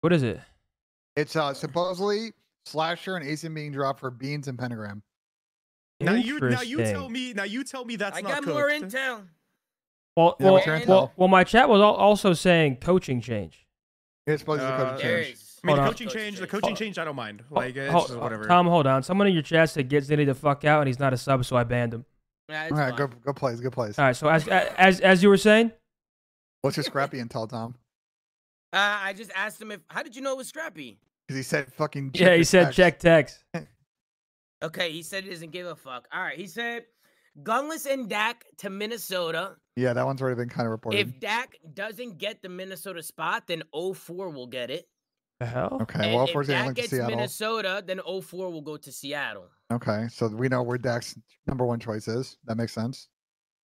What is it? It's uh supposedly slasher and Asim being dropped for beans and pentagram. Now you now you tell me now you tell me that's I not got cooked. more intel. Well, well, what's your well, well, my chat was al- also saying coaching change. It's supposed to Uh, code There change. is. I mean, the Hold on. coaching Coaching change, the change. coaching change, I don't mind. Like, it's Hold- just whatever. Tom, hold on. Someone in your chat said get Zinni the fuck out, and he's not a sub, so I banned him. Yeah, it's All right, fine. go go plays, good plays. All right. So as as as you were saying, What's your scrappy intel, Tom? Uh, I just asked him if. How did you know it was Scrappy? Because he said fucking. yeah, he said text. check text. Okay, he said he doesn't give a fuck. All right, he said Gunless and Dak to Minnesota. Yeah, that one's already been kind of reported. If Dak doesn't get the Minnesota spot, then 04 will get it. The hell? okay, And well, if first thing Dak gets Seattle. Minnesota, then 04 will go to Seattle. Okay, so we know where Dak's number one choice is. That makes sense.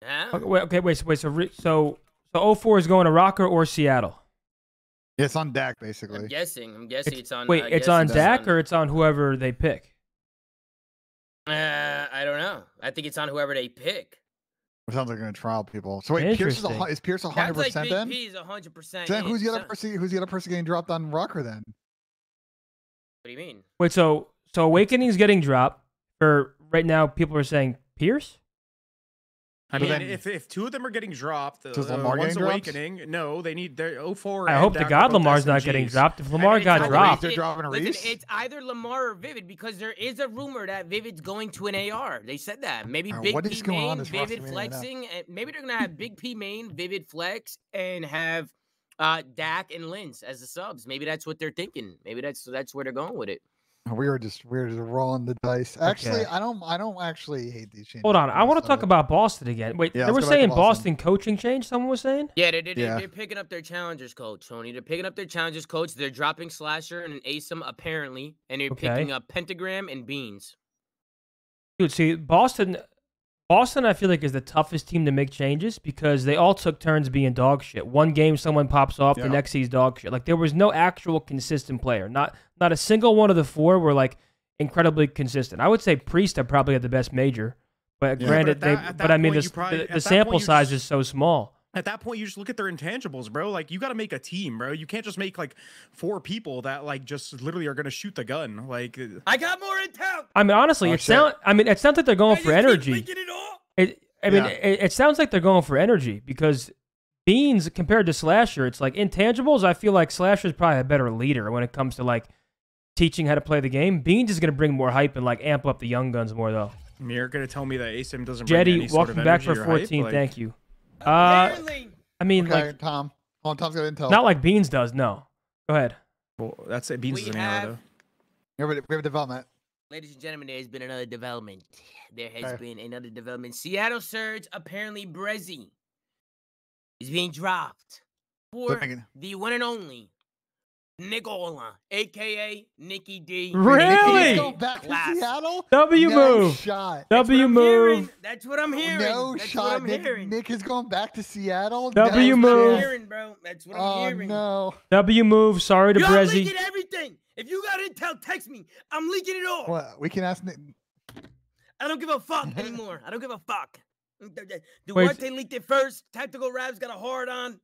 Yeah. Okay, wait, okay, wait, so wait, so so so 04 is going to ROKKR or Seattle? Yeah, it's on Dak basically. I'm guessing. I'm guessing It's- it's, on. Wait, I it's on it's Dak on- or it's on whoever they pick? Uh, I don't know. I think it's on whoever they pick. It sounds like they're gonna trial people. So wait, Pierce is a, hu- Interesting. is Pierce hundred like percent Big then? P is 100. percent then who's the other person? Who's the other person getting dropped on ROKKR then? What do you mean? Wait, so so Owakening's getting dropped for right now. People are saying Pierce. I mean, then- if, if two of them are getting dropped, Does uh, Lamar one's getting dropped? Owakening. No, they need their 04. I hope to God Lamar's not getting dropped. If I Lamar mean, got either- dropped, They're it- dropping listen, Reese? it's either Lamar or Vivid because there is a rumor that Vivid's going to an AR. They said that. Maybe Alright, Big what P going main, this Vivid meeting right now? flexing, and maybe they're gonna have Big P main, Vivid flex, and have uh Dak and Linz as the subs. Maybe that's what they're thinking. Maybe that's that's where they're going with it. We were just we were just rolling the dice. Actually, Okay. I don't I don't actually hate these changes. hold on. I want to talk about Boston again. Wait, Yeah, they were let's go back to saying Boston. Boston coaching change. Someone was saying. Yeah, they're, they're, Yeah. they're picking up their challengers coach, Tony. They're picking up their challengers coach. They're dropping Slasher and an ASIM apparently, and they're Okay. picking up Pentagram and Beans. Dude, see, Boston, Boston, I feel like is the toughest team to make changes because they all took turns being dog shit. One game, someone pops off, Yeah. the next he's dog shit. Like there was no actual consistent player. Not not a single one of the four were like incredibly consistent. I would say Priest are probably had the best major, but Yeah. granted, But that- they. But I mean, point, the, probably- the, the sample size just- is so small. At that point, you just look at their intangibles, bro. Like you got to make a team, bro. You can't just make like four people that like just literally are gonna shoot the gun. Like uh, I got more intel. I mean, honestly, Oh, it sounds. I mean, it sounds like they're going Guys, for energy. it all? It, I mean, Yeah. it, it sounds like they're going for energy because Beans compared to Slasher, it's like intangibles. I feel like Slasher is probably a better leader when it comes to like teaching how to play the game. Beans is going to bring more hype and like amp up the young guns more though. you're gonna tell me that ASIM doesn't bring Jetty, any sort welcome of back for energy or hype? 14. Like, Thank you. Uh, I mean, Okay, like Tom. Hold on, Tom's got intel. not like Beans does. No, go ahead. Well, that's it. Beans We is an have- arrow though. we, have a, we have a development. Ladies and gentlemen, there has been another development. There has Okay. been another development. Seattle Surge, apparently Breszy, is being dropped for the one and only Nicola, aka Nikki D. Really? Nikki, go back Class. to Seattle. W no move. shot. That's what hearing. move. That's what I'm hearing. No That's shot. what I'm Nick, hearing. Nick is going back to Seattle. W That's what I'm move. hearing, bro. That's what I'm Oh hearing. no. W move. Sorry to Y'all Breszy. leaking everything. If you got intel, text me. I'm leaking it all. Well, we can ask Nick. I don't give a fuck anymore. I don't give a fuck. The Wait, Duarte leaked it first. Tactical Rabs got a hard on.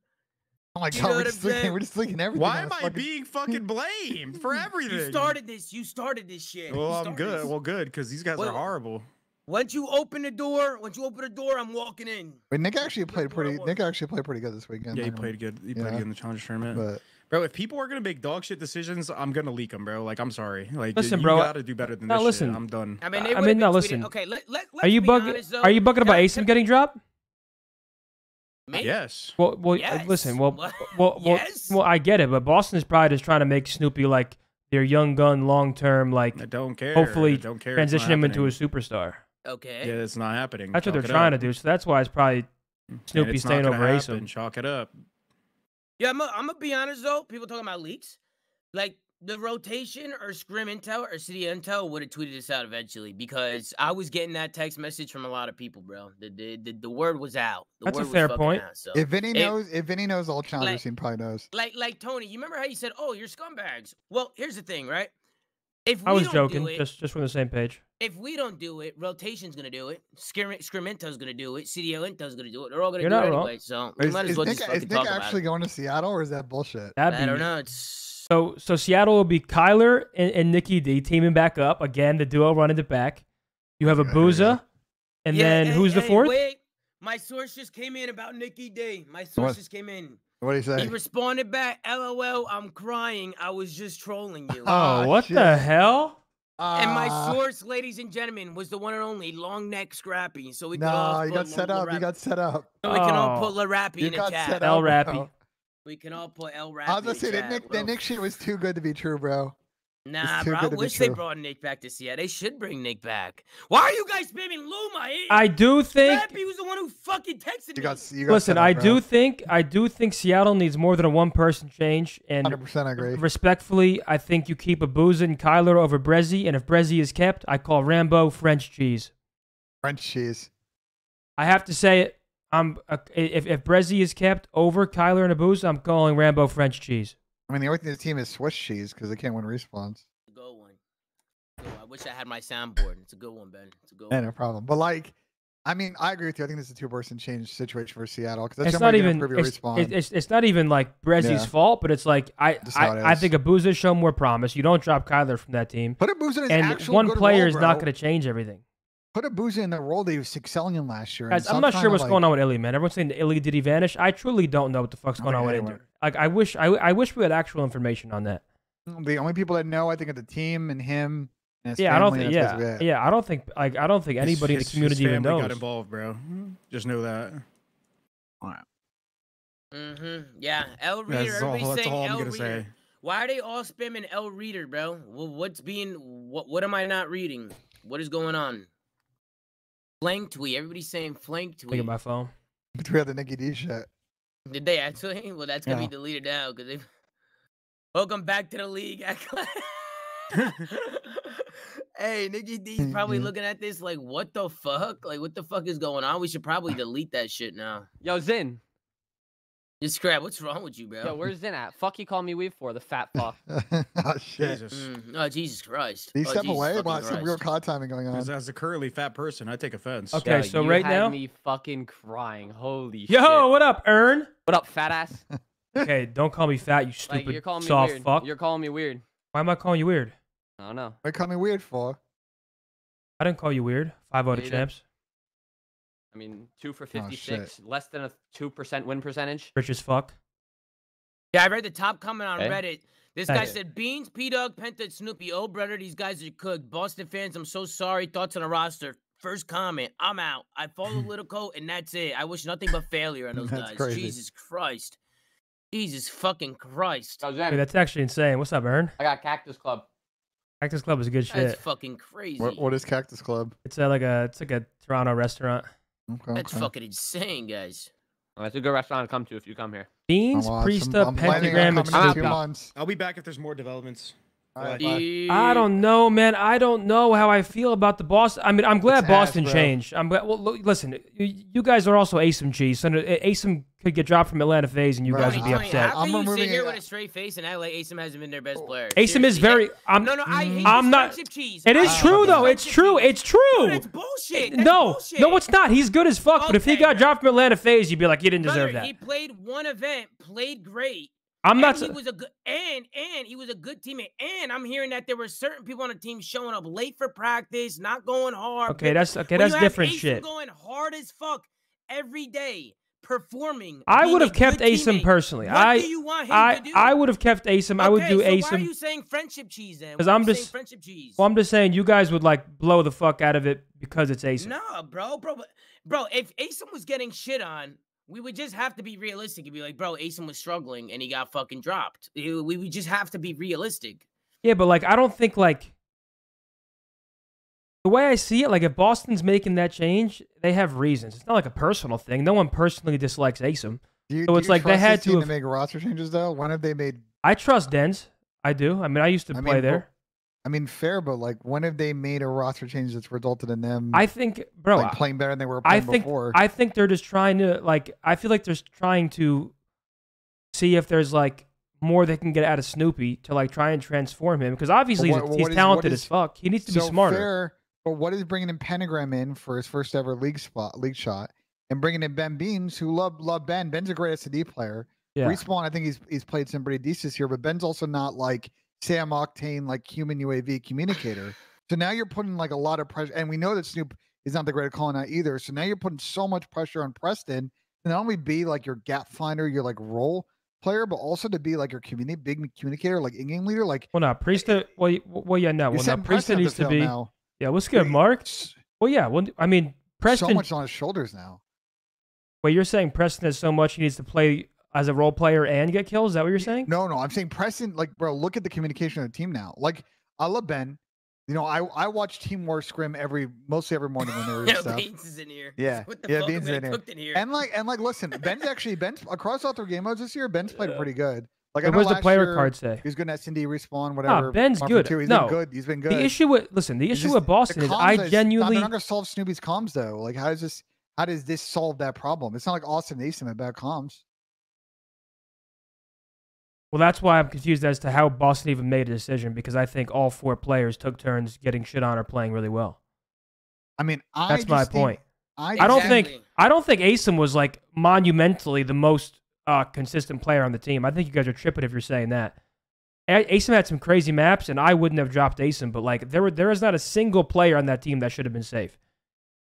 Oh my You god, know we're just I'm leaking. We're just leaking everything. Why am I fucking- being fucking blamed for everything? You started this. You started this shit. You Well, I'm good. this. Well, good because these guys Well, are horrible. Once you open the door, once you open the door, I'm walking in. Wait, Nick actually played Look where I pretty. Nick actually played pretty good this weekend. Yeah, he played good. He played yeah. good in the challenge tournament. But Bro, if people are gonna make dog shit decisions, I'm gonna leak them, bro. Like, I'm sorry. Like, Listen, you bro, gotta do better than now this listen. shit. I'm done. I mean, I mean, no, tweeting- listen. Okay, let, let, Are you bugging? Honest, though. Are you bugging about Asim getting dropped? Me? Yes. Well, well, uh, Yes. listen. Well, What? well, well, Yes. well, I get it, but Boston's probably just trying to make Snoopy like their young gun, long term, like I don't care. hopefully I don't care. It's transition not him into a happening. superstar. Okay. Yeah, it's not happening. That's what Chalk they're it trying up. to do. So that's why it's probably And Snoopy it's not staying gonna over happen. Asim. Chalk it up. Yeah, I'm gonna be honest though. People talking about leaks, like the rotation or Scrim Intel or City Intel would have tweeted this out eventually because I was getting that text message from a lot of people, bro. The the the, the word was out. The That's a word was fair fucking point. Out, so. if Vinny It- knows, if Vinny knows all challenger like- scene probably knows. like like Tony, you remember how you said, "Oh, you're scumbags." Well, here's the thing, right? If I was don't joking, do it, just just from the same page. if we don't do it, rotation's gonna do it. Scrim- Scrimento's gonna do it. CDO Into's gonna do it. They're all gonna You're do it not wrong. anyway. So we Is, might as well Nick, just fucking Nick talk about actually it. going to Seattle or is that bullshit? That'd I be don't know. It's So so Seattle will be Kyler and, and Nikki D teaming back up again. The duo running it back. You have a Okay, here we go. Booza, and Yeah, then hey, who's the fourth? Wait, my source just came in about Nikki Day. My source What? just came in. What do you He say? He responded back, "LOL, I'm crying. I was just trolling you." Oh, Ah, what shit. the hell? and my Ah, source, ladies and gentlemen, was the one and only Long Neck Scrappy. So we could No, all you got set up. You got set up. So we can all Oh. put Larappy You in the got chat. set El up. Rappy. Bro. We can all put El Rappy. I was gonna say that. Nick, that Nick shit was too good to be true, bro. Nah, bro. I good to be wish they brought Nick back to Seattle. They should bring Nick back. Why are you guys spamming Luma? He- I do think. Scrappy was the one who fucking texted You me. got you got Listen, set up, I bro. do think I do think Seattle needs more than a one person change. And 100% agree. respectfully, I think you keep Abuzah and Kyler over Breszy, and if Breszy is kept, I call Rambo French cheese. French cheese. I have to say it. I'm uh, if if Breszy is kept over Kyler and Abuzah, I'm calling Rambo French cheese. I mean, the only thing this team is Swiss cheese because they can't win respawns. It's a good one. Good. I wish I had my soundboard. It's a good one, Ben. It's a good Yeah, one. no problem. But like, I mean, I agree with you. I think this is a two-person change situation for Seattle because that's it's not only way to even improve it's, it's, it's not even like Breszy's Yeah. fault, but it's like I Just I, I think Abuzah's shown more promise. You don't drop Kyler from that team, Put Abuzah in his and actual one good player role, is not going to change everything. Put Abuzah in the role that he was excelling in last year. Guys, I'm not sure what's like- going on with Illy, man. Everyone's saying Illy did he vanish? I truly don't know what the fuck's going on with anyone- Inter. Like I wish I, I wish we had actual information on that. The only people that know, I think, are the team and him. And his Yeah, I don't think. Yeah, yeah, I don't think. Like I don't think His- anybody in the community his even knows. got involved, bro. Just know that. Mm-hmm. Yeah. L Reader. That's all, that's all I'm L gonna Reader. say. Why are they all spamming L Reader, bro? What's being what? What am I not reading? What is going on? Flank tweet. Everybody's saying flank tweet. Look at my phone. We had the Nicky D shit. Did they actually? Well, that's gonna Yeah. be deleted now because they. Welcome back to the league. hey, Nikki D's probably looking at this like, what the fuck? Like, what the fuck is going on? We should probably delete that shit now. Yo, Zin. Just crap. What's wrong with you, bro? Yo, where's Zin at? Fuck you call me weave for, the fat fuck. oh shit! Jesus. Mm, oh Jesus Christ! Did he oh, step Jesus away? fucking Wow, some real Christ. card timing going on. As, as a curly fat person, I take offense. Okay, Yo, so you right had now- me fucking crying. Holy Yo, shit. what up, Ern? What up, fat ass? Okay, don't call me fat, you Like stupid you're calling me soft weird. fuck. You're calling me weird. Why am I calling you weird? I don't know. What call me weird for? I didn't call you weird. Five out of you did. champs. I mean, two for Oh, 56, less than a two percent win percentage. Rich as fuck. Yeah, I read the top comment on Okay. Reddit. This guy Hey. said, Beans, P Dog, Penta, Snoopy. Oh, brother, these guys are cooked. Boston fans, I'm so sorry. Thoughts on the roster. First comment, I'm out. I follow Littlecoat, and that's it. I wish nothing but failure on those That's guys. crazy. Jesus Christ. Jesus fucking Christ. Yo, Hey, that's actually insane. What's up, Ern? I got Cactus Club. Cactus Club is a good shit. That's fucking crazy. What, what is Cactus Club? It's uh, like a it's like a Toronto restaurant. Okay, That's okay. fucking insane, guys. That's a good restaurant to come to if you come here. Beans, I'll. Oh, Priesta, I'm planning on Pentagram, and coming in Snoopy. two months. I'll be back if there's more developments. All right, Bye. bye. I don't know, man. I don't know how I feel about the Boston. I mean, I'm glad It's Boston bro. changed. I'm glad. Well, look, listen, you, you guys are also Asim Cheese. So uh, Asim could get dropped from Atlanta Phase, and you Bro, guys would be Tony, upset. How I'm can you sit here with a straight face and act like Asim hasn't been their best player? Asim is very. I'm, No, no, I hate I'm not. cheese. It is I Ah, true though. It's true. cheese. It's true. Dude, that's bullshit. That's no, bullshit. no, it's not. He's good as fuck. but if he got dropped from Atlanta Phase, you'd be like, he didn't Brother, deserve that. He played one event, played great. I'm and not. He was a good and and he was a good teammate. And I'm hearing that there were certain people on the team showing up late for practice, not going hard. Okay, that's okay. When That's different Asim shit. Going hard as fuck every day, performing. I would have kept Asim teammate. personally. What I do you want him I to do? I would have kept Asim. I would do so Why are you saying friendship cheese then? 'Cause Because I'm just- friendship cheese. Well, I'm just saying you guys would like blow the fuck out of it because it's Asim. Nah, bro, bro, bro. If Asim was getting shit on, we would just have to be realistic and be like, bro, Asim was struggling and he got fucking dropped. We would just have to be realistic. Yeah, but like I don't think like the way I see it, like if Boston's making that change, they have reasons. It's not like a personal thing. No one personally dislikes Asim. Do you, So do it's you like they had to team have- make roster changes though. When have they made? I trust Dens. I do. I mean, I used to I play mean, there. I mean, fair, but like, when have they made a roster change that's resulted in them I think, bro. like playing better than they were I think before? I think they're just trying to like. I feel like they're trying to see if there's like more they can get out of Snoopy to like try and transform him because obviously what- he's, he's is- talented what as fuck. He needs to be so smarter. Fair, but what is bringing in Pentagram in for his first ever league spot, league shot, and bringing in Ben Beans, who love love Ben. Ben's a great SD player. Yeah. Respawn, I think he's he's played some pretty decent here, but Ben's also not like Sam Octane, like human UAV communicator. So now you're putting like a lot of pressure, and we know that Snoop is not the great at calling out either. So now you're putting so much pressure on Preston to not only be like your gap finder, your like role player, but also to be like your community big communicator, like in-game leader. Like Well, no, Priesta. Eh, uh, well, y- well, yeah, no. Well, no, setting Priesta Preston needs to be. now. Yeah, what's good, Mark? Well, yeah. Well, I mean, Preston. so much on his shoulders now. Wait, you're saying Preston has so much he needs to play as a role player and get kills? Is that what you're saying? No, no, I'm saying Preston, like, bro, look at the communication of the team now. Like, I love Ben. You know, I I watch Team War Scrim every mostly every morning when they're Yeah, stuff. Beans is in here. Yeah, What the yeah, Beans is in here. in here? And like and like, listen, Ben's actually Ben's across all three game modes this year. Ben's played pretty good. Like, I What know does the player year card say? He's was good in S and D respawn, whatever. Ben's Marker good. Too. He's No, been good. He's been good. The issue with listen, the issue just with Boston is I is- genuinely They're not gonna solve Snoopy's comms though. Like, how does this? How does this solve that problem? It's not like Austin Asim had bad comms. Well, that's why I'm confused as to how Boston even made a decision because I think all four players took turns getting shit on or playing really well. I mean, I That's my think- point. I, I don't think I don't think Asim was like monumentally the most uh, consistent player on the team. I think you guys are tripping if you're saying that. Asim had some crazy maps, and I wouldn't have dropped Asim, but like there were there is not a single player on that team that should have been safe.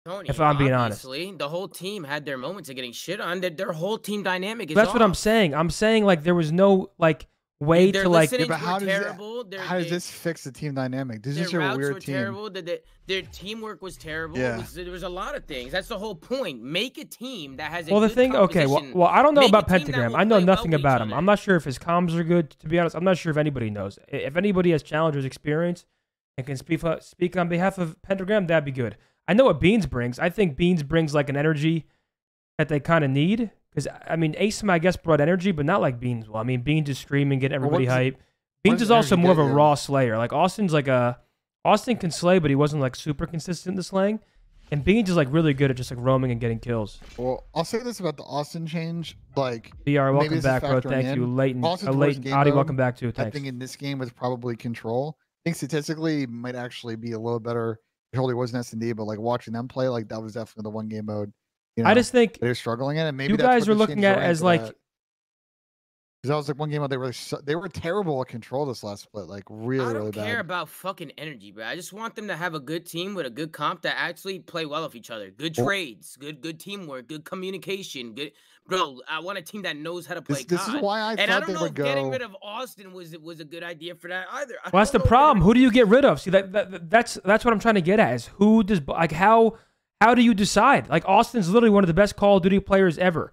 Tony, if I'm being honest. obviously, the whole team had their moments of getting shit on. Their, their whole team dynamic is That's what I'm saying. I'm saying like there was no like way Their to like listening but were how does terrible. Their, How does this fix the team dynamic? This their is your routes weird were team. terrible. Their, their, their teamwork was terrible. It Yeah. was- there was a lot of things. That's the whole point. Make a team that has a Well, the thing, okay, well, well, I don't know Make about Pentagram. I know play well nothing about him. other. I'm not sure if his comms are good. To be honest, I'm not sure if anybody knows. I- If anybody has challengers experience and can speak uh, speak on behalf of Pentagram, that'd be good. I know what Beans brings. I think Beans brings like an energy that they kind of need. Because I mean, Asim, I guess, brought energy, but not like Beans. Well, I mean, Beans is screaming, Well, what everybody it- hype. Beans is also more of a you? raw slayer. Like Austin's like a Austin can slay, but he wasn't like super consistent in the slaying. And Beans is like really good at just like roaming and getting kills. Well, I'll say this about the Austin change. Like, BR, welcome back, bro. Thank you. in. Leighton, Austin's uh, Leighton, game Adi, welcome back too. I think in this game was probably control. I think statistically might actually be a little better. He wasn't S and D, but like watching them play, like that was definitely the one game mode. You know, I just think they're struggling in, it. maybe you guys are looking at as like that. Because that was like one game where they were so, they were terrible at control this last split, like really really bad. I don't really care bad. about fucking energy, bro. I just want them to have a good team with a good comp that actually play well with each other. Good Well- trades, good good teamwork, good communication. Good, bro. I want a team that knows how to play. This, this is why I and I thought don't they know would if go. getting rid of Austin was was a good idea for that either. I well, that's the don't know if problem. Who do you get rid of? See that, that that- that's that's what I'm trying to get at is who does like how how do you decide? Like Austin's literally one of the best Call of Duty players ever.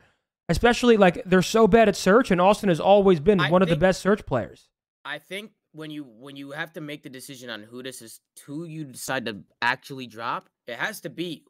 Especially like they're so bad at search, and Austin has always been I one of the best search players. I think when you when you have to make the decision on who this is, who you decide to actually drop, it has to be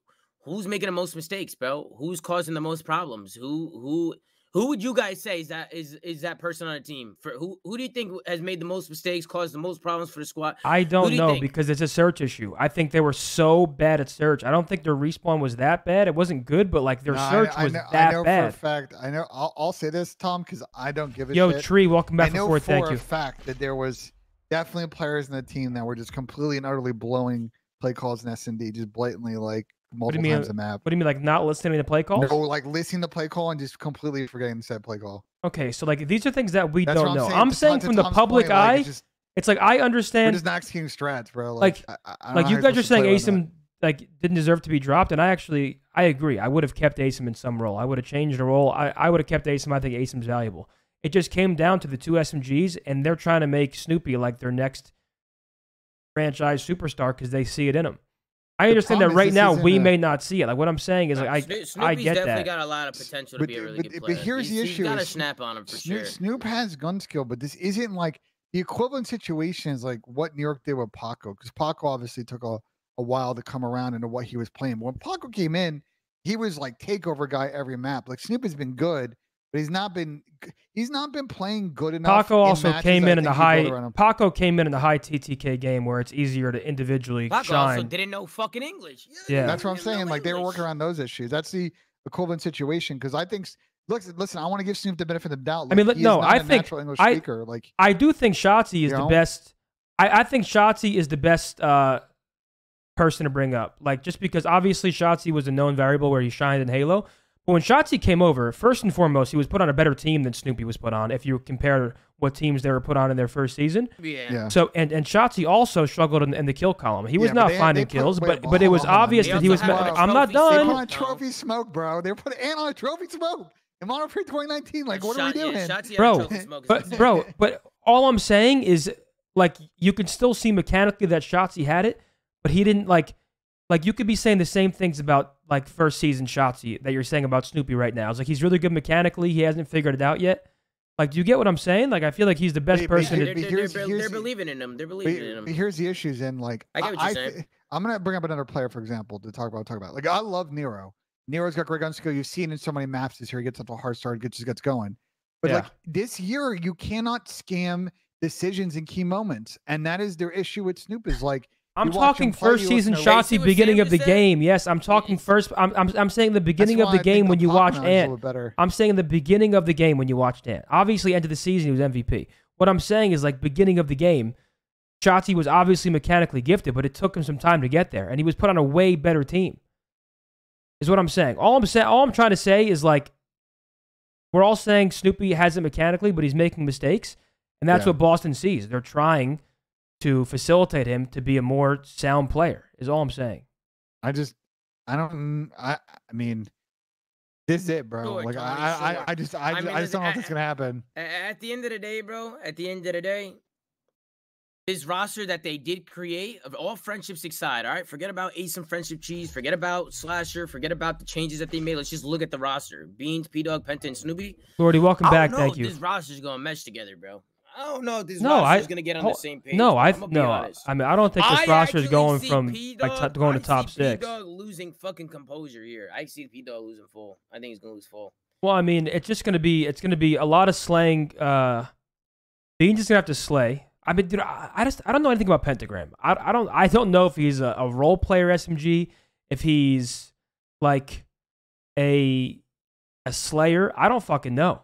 who's making the most mistakes, bro. Who's causing the most problems? Who who who would you guys say is that is is that person on the team? For who who do you think has made the most mistakes, caused the most problems for the squad? I don't do know think? because it's a search issue. I think they were so bad at search. I don't think their respawn was that bad. It wasn't good, but like their No, I- search I, was know, I that know for a fact. I know. I'll, I'll say this, Tom, because I don't give a Yo, shit. Tree, welcome back. I back know before. for Thank a you. fact that there was definitely players in the team that were just completely and utterly blowing play calls in S and D, just blatantly like do you multiple times a map. What do you mean, like not listening to the play calls? No, like listening to play call and just completely forgetting said play call. Okay, so like these are things that we That's don't what know. I'm I'm saying. saying, to from the Tom's public point, like, eye, it's just, it's like I we're understand. just not executing strats, bro. Like- Like, I, I don't like you guys are supposed to saying play around that. Asim like didn't deserve to be dropped, and I actually I agree. I would have kept Asim in some role. I would have changed the role. I, I would have kept Asim. I think Asim's valuable. It just came down to the two SMGs, and they're trying to make Snoopy like their next franchise superstar because they see it in him. I understand that right now we a- may not see it. Like what I'm saying is like I Snoop- I Snoopy's get definitely that. got a lot of potential to But be a really but- good but player. But here's the issue He's got a snap on him for Snoop, sure. Snoop has gun skill, but this isn't like the equivalent situation is like what New York did with Paco, because Paco obviously took a, a while to come around into what he was playing. When Paco came in, he was like takeover guy every map. Like Snoop has been good, but he's not been he's not been playing good enough. Paco also matches came in in the think he built high. Paco came in in the high TTK game where it's easier to individually Paco also shine. didn't know fucking English. Yeah. That's what I'm he didn't know saying. Like they were working around those issues. That's the equivalent situation because I think Look, listen, listen. I want to give Snoop the benefit of the doubt. I mean, he is no, not I a think- natural English I- speaker. Like, I do think Shotzzy is You the know? best. I, I think Shotzzy is the best uh, person to bring up. Like just because obviously Shotzzy was a known variable where he shined in Halo, but when Shotzzy came over, first and foremost, he was put on a better team than Snoopy was put on. If you compare what teams they were put on in their first season, Yeah. yeah. so and and Shotzzy also struggled in, in the kill column. He was Yeah, not they- finding they put- kills, wait, but but it was on, hold on. obvious that he was. also ma- had a I'm not trophy They done. put sale. on trophy smoke, bro. They put Ant on trophy smoke. In Modern Warfare 2019, like, what are we Shot- yeah, doing? Shotzzy had a Bro, trophy smoke But bro, but all I'm saying is like you could still see mechanically that Shotzzy had it, but he didn't like like you could be saying the same things about like first season Shotzzy that you're saying about Snoopy right now. It's like he's really good mechanically, he hasn't figured it out yet. Like, do you get what I'm saying? Like, I feel like he's the best but person. here- they're, to, but they're, here's- they're, here's they're believing in him. They're But, believing in him. here's the issues, and like, I get what you're I, saying. am gonna bring up another player, for example, to talk about. Talk about. Like, I love Nero. Nero's got great gun skill. You've seen in so many maps this year. He gets up a hard start, gets just gets going. But Yeah. like this year, you cannot scam decisions in key moments, and that is their issue with Snoop. Is like, I'm you talking first season listen to- Shotzzy, beginning of the said? game. Yes, I'm talking It's- first. I'm, I'm, I'm saying the beginning of the think game when you watch watched Knowledge is a Ant. better. I'm saying the beginning of the game when you watched Ant. Obviously, end of the season, he was MVP. What I'm saying is like beginning of the game, Shotzzy was obviously mechanically gifted, but it took him some time to get there, and he was put on a way better team. Is what I'm saying. All I'm saying, all I'm trying to say is like, we're all saying Snoopy has it mechanically, but he's making mistakes, and that's Yeah. what Boston sees. They're trying to facilitate him to be a more sound player. Is all I'm saying. I just, I don't. I, I mean, this is it, bro. Sure, like, Tony, I, I, sure. I just, I, I just, mean, I just don't know if listen, it's gonna happen. At the end of the day, bro, at the end of the day, this roster that they did create, of all friendships aside, all right, forget about Ace and Friendship Cheese, forget about Slasher, forget about the changes that they made. Let's just look at the roster: Beans, P Dog, Penta, and Snoopy. Lordy, welcome I don't back. know Thank if you. This roster's gonna mesh together, bro. I don't know if this No, roster's I- gonna get on the same page. No, I I'm gonna be no. I mean, I don't think this I roster is going from like P-Dog- to, going to top see six. P-Dog losing fucking composure here. I see P Dog losing full. I think he's gonna lose full. Well, I mean, it's just gonna be it's gonna be a lot of slaying. Uh, Bean's just gonna have to slay. I mean, dude, I, I just I don't know anything about Pentagram. I, I don't I don't know if he's a, a role player SMG, if he's like a a slayer. I don't fucking know.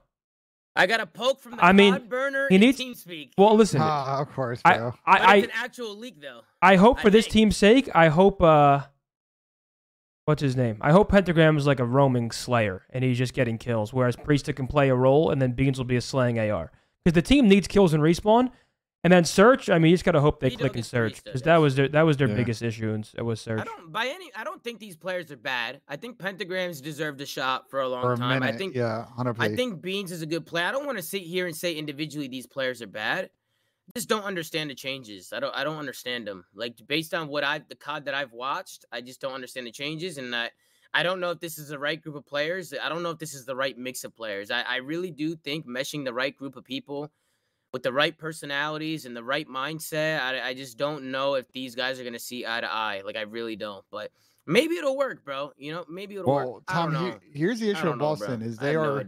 I got a poke from the I mean, COD burner he in needs- TeamSpeak. Well, listen, Ah, of course, I bro. but I, it's I an actual leak though. I hope for I this think. team's sake, I hope uh what's his name? I hope Pentagram is like a roaming slayer and he's just getting kills, whereas Priesta can play a role and then Beans will be a slaying AR. Because the team needs kills and respawn. And then search, I mean, you just gotta hope they P-Dog click and search. Because that was their that was their Yeah. biggest issue and it was search. I don't by any I don't think these players are bad. I think Pentagrams deserved a shot for a long For a time. minute, I think yeah, 100%. I think Beans is a good player. I don't want to sit here and say individually these players are bad. I just don't understand the changes. I don't I don't understand them. Like based on what I the COD that I've watched, I just don't understand the changes and that I don't know if this is the right group of players. I don't know if this is the right mix of players. I, I really do think meshing the right group of people with the right personalities and the right mindset. I, I just don't know if these guys are gonna see eye to eye. Like I really don't. But maybe it'll work, bro. You know, maybe it'll Well, work. I Tom, don't know. here's the issue don't with know. Boston is they have no are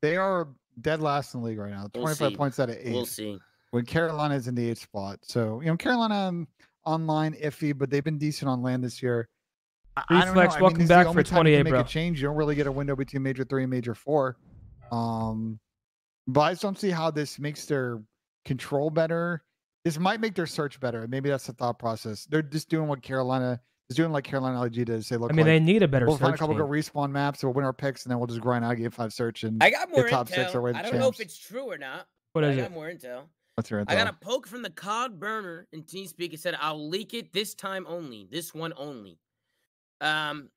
they are dead last in the league right now, We'll twenty five points out of 8 We'll see. When Carolina's in the eighth spot, so you know Carolina um, online iffy, but they've been decent on land this year. I- I don't know. Reflex, I mean, welcome this the back only for time you 28, can make bro. a change. You don't really get a window between major three and major four. Um, but I just don't see how this makes their control better. This might make their search better. Maybe that's the thought process. They're just doing what Carolina is doing, like Carolina LG does. Say, look, I mean, they need a better we'll find a couple team. good respawn maps, we'll win our picks, and then we'll just grind out game five search. And I got more top intel. six are way I don't know if it's true or not. What is but is I it? got more intel. what's your intel? I got a poke from the COD burner in TeamSpeak. It said, "I'll leak it this time only. This one only." Um,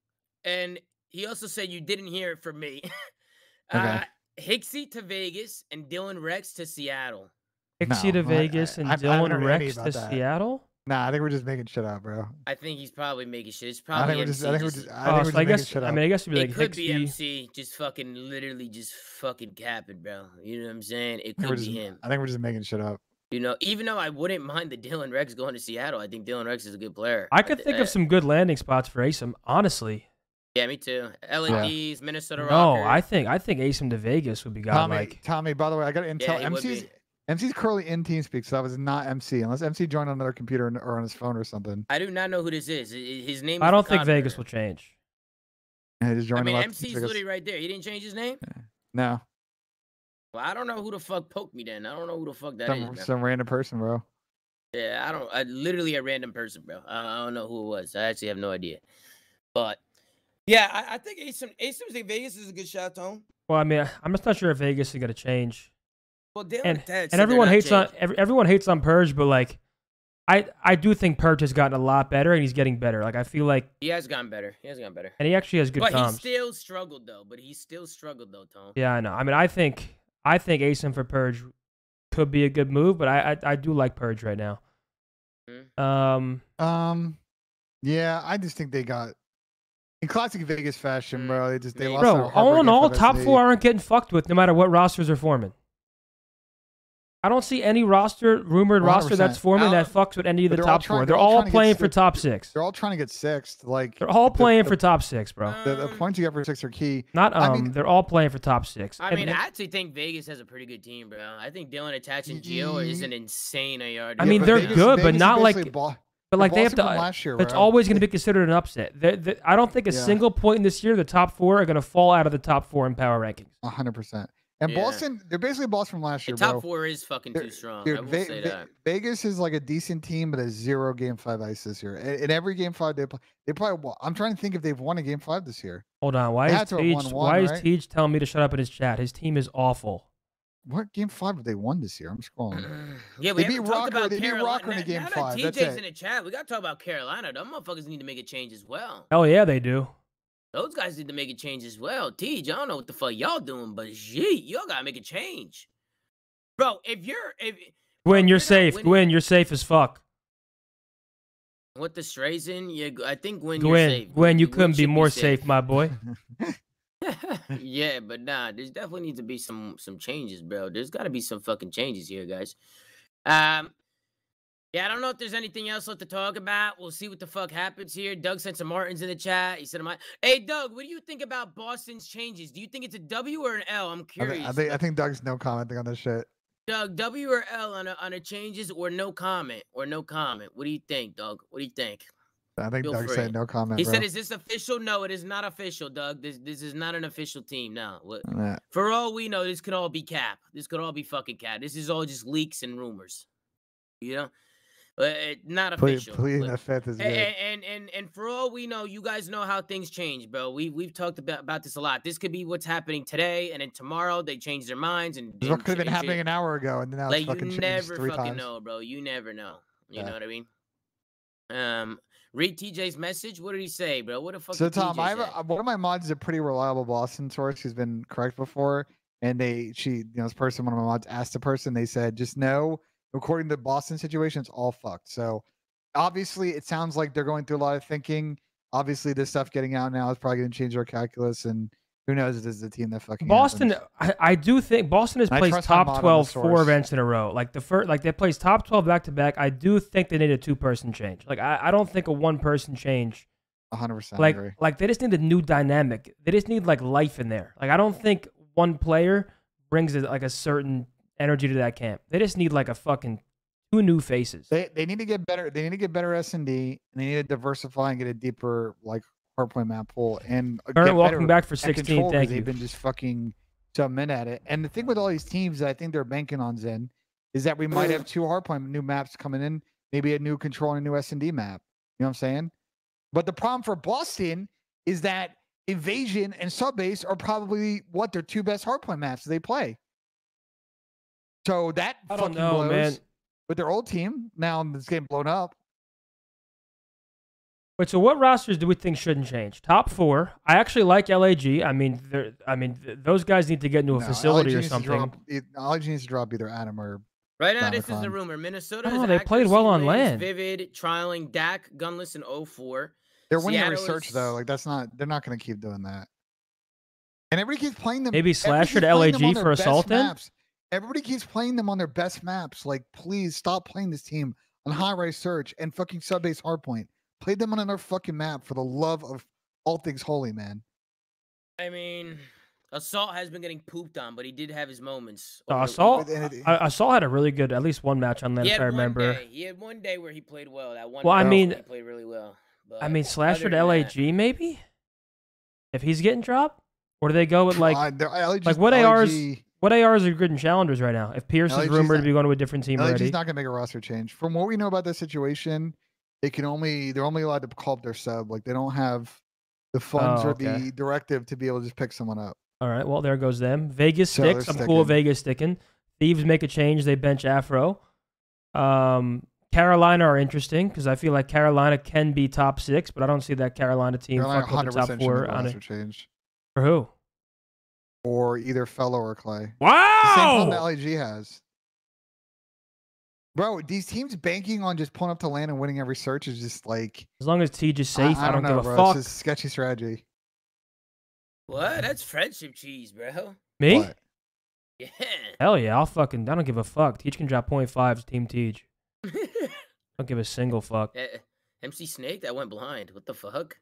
and he also said you didn't hear it from me. uh, Hicksy to Vegas and Dylan Rex to Seattle. Pixie No, to I- I- Vegas and I- I Dylan heard Rex to that. Seattle. Nah, I think we're just making shit up, bro. I think he's probably making shit. It's probably I probably think we're just, MC I think we're just- just, I Oh, think we're just I making guess shit I mean, I guess it'd be it like could be Hicksy. MC, just fucking literally just fucking capping, bro. You know what I'm saying? It I think, could we're be just, him. I think we're just making shit up. You know, even though I wouldn't mind the Dylan Rex going to Seattle, I think Dylan Rex is a good player. I could th- think uh, of some good landing spots for Asim, honestly. Yeah, me too. LADs, Minnesota No, Rockers. I think I think Asim to Vegas would be Tommy, godlike. Tommy, by the way, I got intel. he would MC's be. MC's currently in TeamSpeak, so that was not MC, unless MC joined on another computer or on his phone or something. I do not know who this is. I- I- His name. I is don't think Cod Vegas will change. And he just I mean, MC's TeamSpeak. literally right there. He didn't change his name. No, Well, I don't know who the fuck poked me then. I don't know who the fuck that is. some bro. some random person, bro. Yeah, I don't. I literally a random person, bro. I, I don't know who it was. I actually have no idea. But yeah, I, I think Asim Asim's in Vegas is a good shot, Tone. Well, I mean, I'm just not sure if Vegas is gonna change. Well, Dale And- and, Ted And they're everyone not hates on every, everyone hates on Purge, but like, I I do think Purge has gotten a lot better and he's getting better. Like I feel like, He has gotten better. He has gotten better. and he actually has good but he still struggled though. But he still struggled though, Tom. Yeah, I know. I mean, I think I think Asim for Purge could be a good move, but I I, I do like Purge right now. Mhm. Um, Um, yeah, I just think they got in classic Vegas fashion, Mm, bro. They just they maybe. lost. bro, all in all, top four aren't getting fucked with no matter what rosters are forming. I don't see any roster rumored roster that's forming that fucks with any of the top trying- four. they're They're all all trying to get playing for top six. They're all trying to get sixth. Like They're all playing the- for top six, bro. the, the Um, points you get for six are key. Not um, I mean- they're all playing for top six. I And- mean, and- I actually think Vegas has a pretty good team, bro. I think Dylan Attach and Gio is an insane AR. I mean, but they're Vegas- good, but Vegas is not like- basically Bo- but they're like they have to. Boston from last year, it's bro. always going to be considered an upset. The- the- I don't think a Yeah. single point in this year the top four are going to fall out of the top four in power rankings. Hundred percent. And Yeah. Boston, they're basically Boston from last The year, top bro. four is fucking They're- too strong. I will Ve- say that. Vegas is like a decent team, but a zero game five ice this year. In, in every game five they play, they probably. won- I'm trying to think if they've won a game five this year. Hold on, why They is had Teach? won one, Why is? Teach telling me to shut up in his chat? His team is awful. What game five have they won this year? I'm scrolling. Yeah, we They beat talked ROKKR- about they beat Carolina. ROKKR in a game now that five, that's TJ's it. in the chat. We got to talk about Carolina. Them motherfuckers need to make a change as well. Hell yeah, they do. Those guys need to make a change as well. Teej, I don't know what the fuck y'all doing, but gee, y'all gotta make a change, bro. If you're if Gwinn, you're you're safe. winning- Gwinn, you're safe as fuck. with the strays in, yeah, I think when you're Gwinn, safe, Gwinn, you Gwinn couldn't be should more safe, my boy. yeah, but nah, there's definitely needs to be some some changes, bro. There's got to be some fucking changes here, guys. Um, yeah, I don't know if there's anything else left to talk about. We'll see what the fuck happens here. Doug sent some Martins in the chat. He said, "Am I?" Hey, Doug, what do you think about Boston's changes? Do you think it's a W or an L? I'm curious. I think I think Doug's no commenting on this shit. Doug, W or L on a, on a changes or no comment or no comment? What do you think, Doug? What do you think? I think Feel Doug's free. saying no comment. He bro. said, "Is this official?" No, it is not official, Doug. This this is not an official team. No, what? Yeah. For all we know, this could all be cap. This could all be fucking cap. This is all just leaks and rumors. You know, Uh, eh, not Plead, official. pleading but- the fifth is a- and, and and for all we know, you guys know how things change, bro. We we've talked about, about this a lot. This could be what's happening today, and then tomorrow they change their minds and what could have been happening an hour ago, and now like it's fucking you never fucking times. know, bro. You never know. You Yeah. know what I mean? Um, read TJ's message. What did he say, bro? What the fuck? So Tom, TJ I have a, uh, one of my mods is a pretty reliable Boston source who's been correct before, and they she you know this person one of my mods asked the person they said just know according to the Boston situation it's all fucked. So obviously it sounds like they're going through a lot of thinking. Obviously this stuff getting out now is probably going to change their calculus, and who knows if this is the team that fucking Boston. I, I do think Boston has I placed trust my mod top 12 four events in a row. Like the first, like they placed top 12 back to back. I do think they need a two person change. Like I, I don't think a one person change. 100% Like agree. like they just need a new dynamic. They just need like life in there. Like I don't think one player brings a, like a certain energy to that camp. They just need like a fucking two new faces. They they need to get better. They need to get better S and D, and they need to diversify and get a deeper like hardpoint map pool and uh, welcome back for 16. control 'cause Thank they've been just fucking submit at it. And the thing with all these teams that I think they're banking on Zen is that we might have two hardpoint new maps coming in, maybe a new control and a new S and D map. You know what I'm saying? But the problem for Boston is that Invasion and Subbase are probably what their two best hardpoint maps they play. So that I don't fucking know, blows man. with their old team. Now this game blown up. Wait, so what rosters do we think shouldn't change? Top four. I actually like LAG. I mean, I mean, th- those guys need to get into a No, facility LG or something. Drop, it, LG needs to drop either Adam or Right now, this is the rumor. Minnesota. Oh, they played well on land. Vivid, trialing Dak, Gunless, and 04. they're winning Seattle research is- though. Like that's not they're not going to keep doing that. And everybody keeps playing them. Maybe everybody Slasher to LAG for Assault then? maps. Everybody keeps playing them on their best maps. Like, please stop playing this team on high rise search and fucking sub base hardpoint. Play them on another fucking map for the love of all things holy, man. I mean, Assault has been getting pooped on, but he did have his moments. Uh, over- Assault, And it- I, I had a really good, at least one match on that, if I remember. day. He had one day where he played well. That one. Well, I mean- where he played really well. I mean, Slasher to LAG, that- maybe? If he's getting dropped? Or do they go with like Uh, they're- like, what ARs LG what ARs are good in challengers right now? If Pierce is rumored not- to be going to a different team already, not gonna make a roster change. From what we know about this situation, they can only they're only allowed to call up their sub. Like they don't have the funds Oh, or the directive to be able to just pick someone up. all right. Well, there goes them. Vegas So sticks. I'm cool with. Vegas sticking. Thieves make a change. They bench Afro. Um, Carolina are interesting because I feel like Carolina can be top six, but I don't see that Carolina team Carolina fucking with 100 the top four should make a on it. change For who? Or either Fellow or Clay. Wow. The same problem that Wow. LG has. Bro, these teams banking on just pulling up to land and winning every search is just like As long as Teej is safe, I, don't, know, give bro. a fuck. It's just sketchy strategy. What? That's friendship cheese, bro. Me? What? Yeah. Hell yeah, I'll fucking. I don't give a fuck. Teach can drop point fives. Team Teach. Don't give a single fuck. Eh, MC Snake that went blind. What the fuck?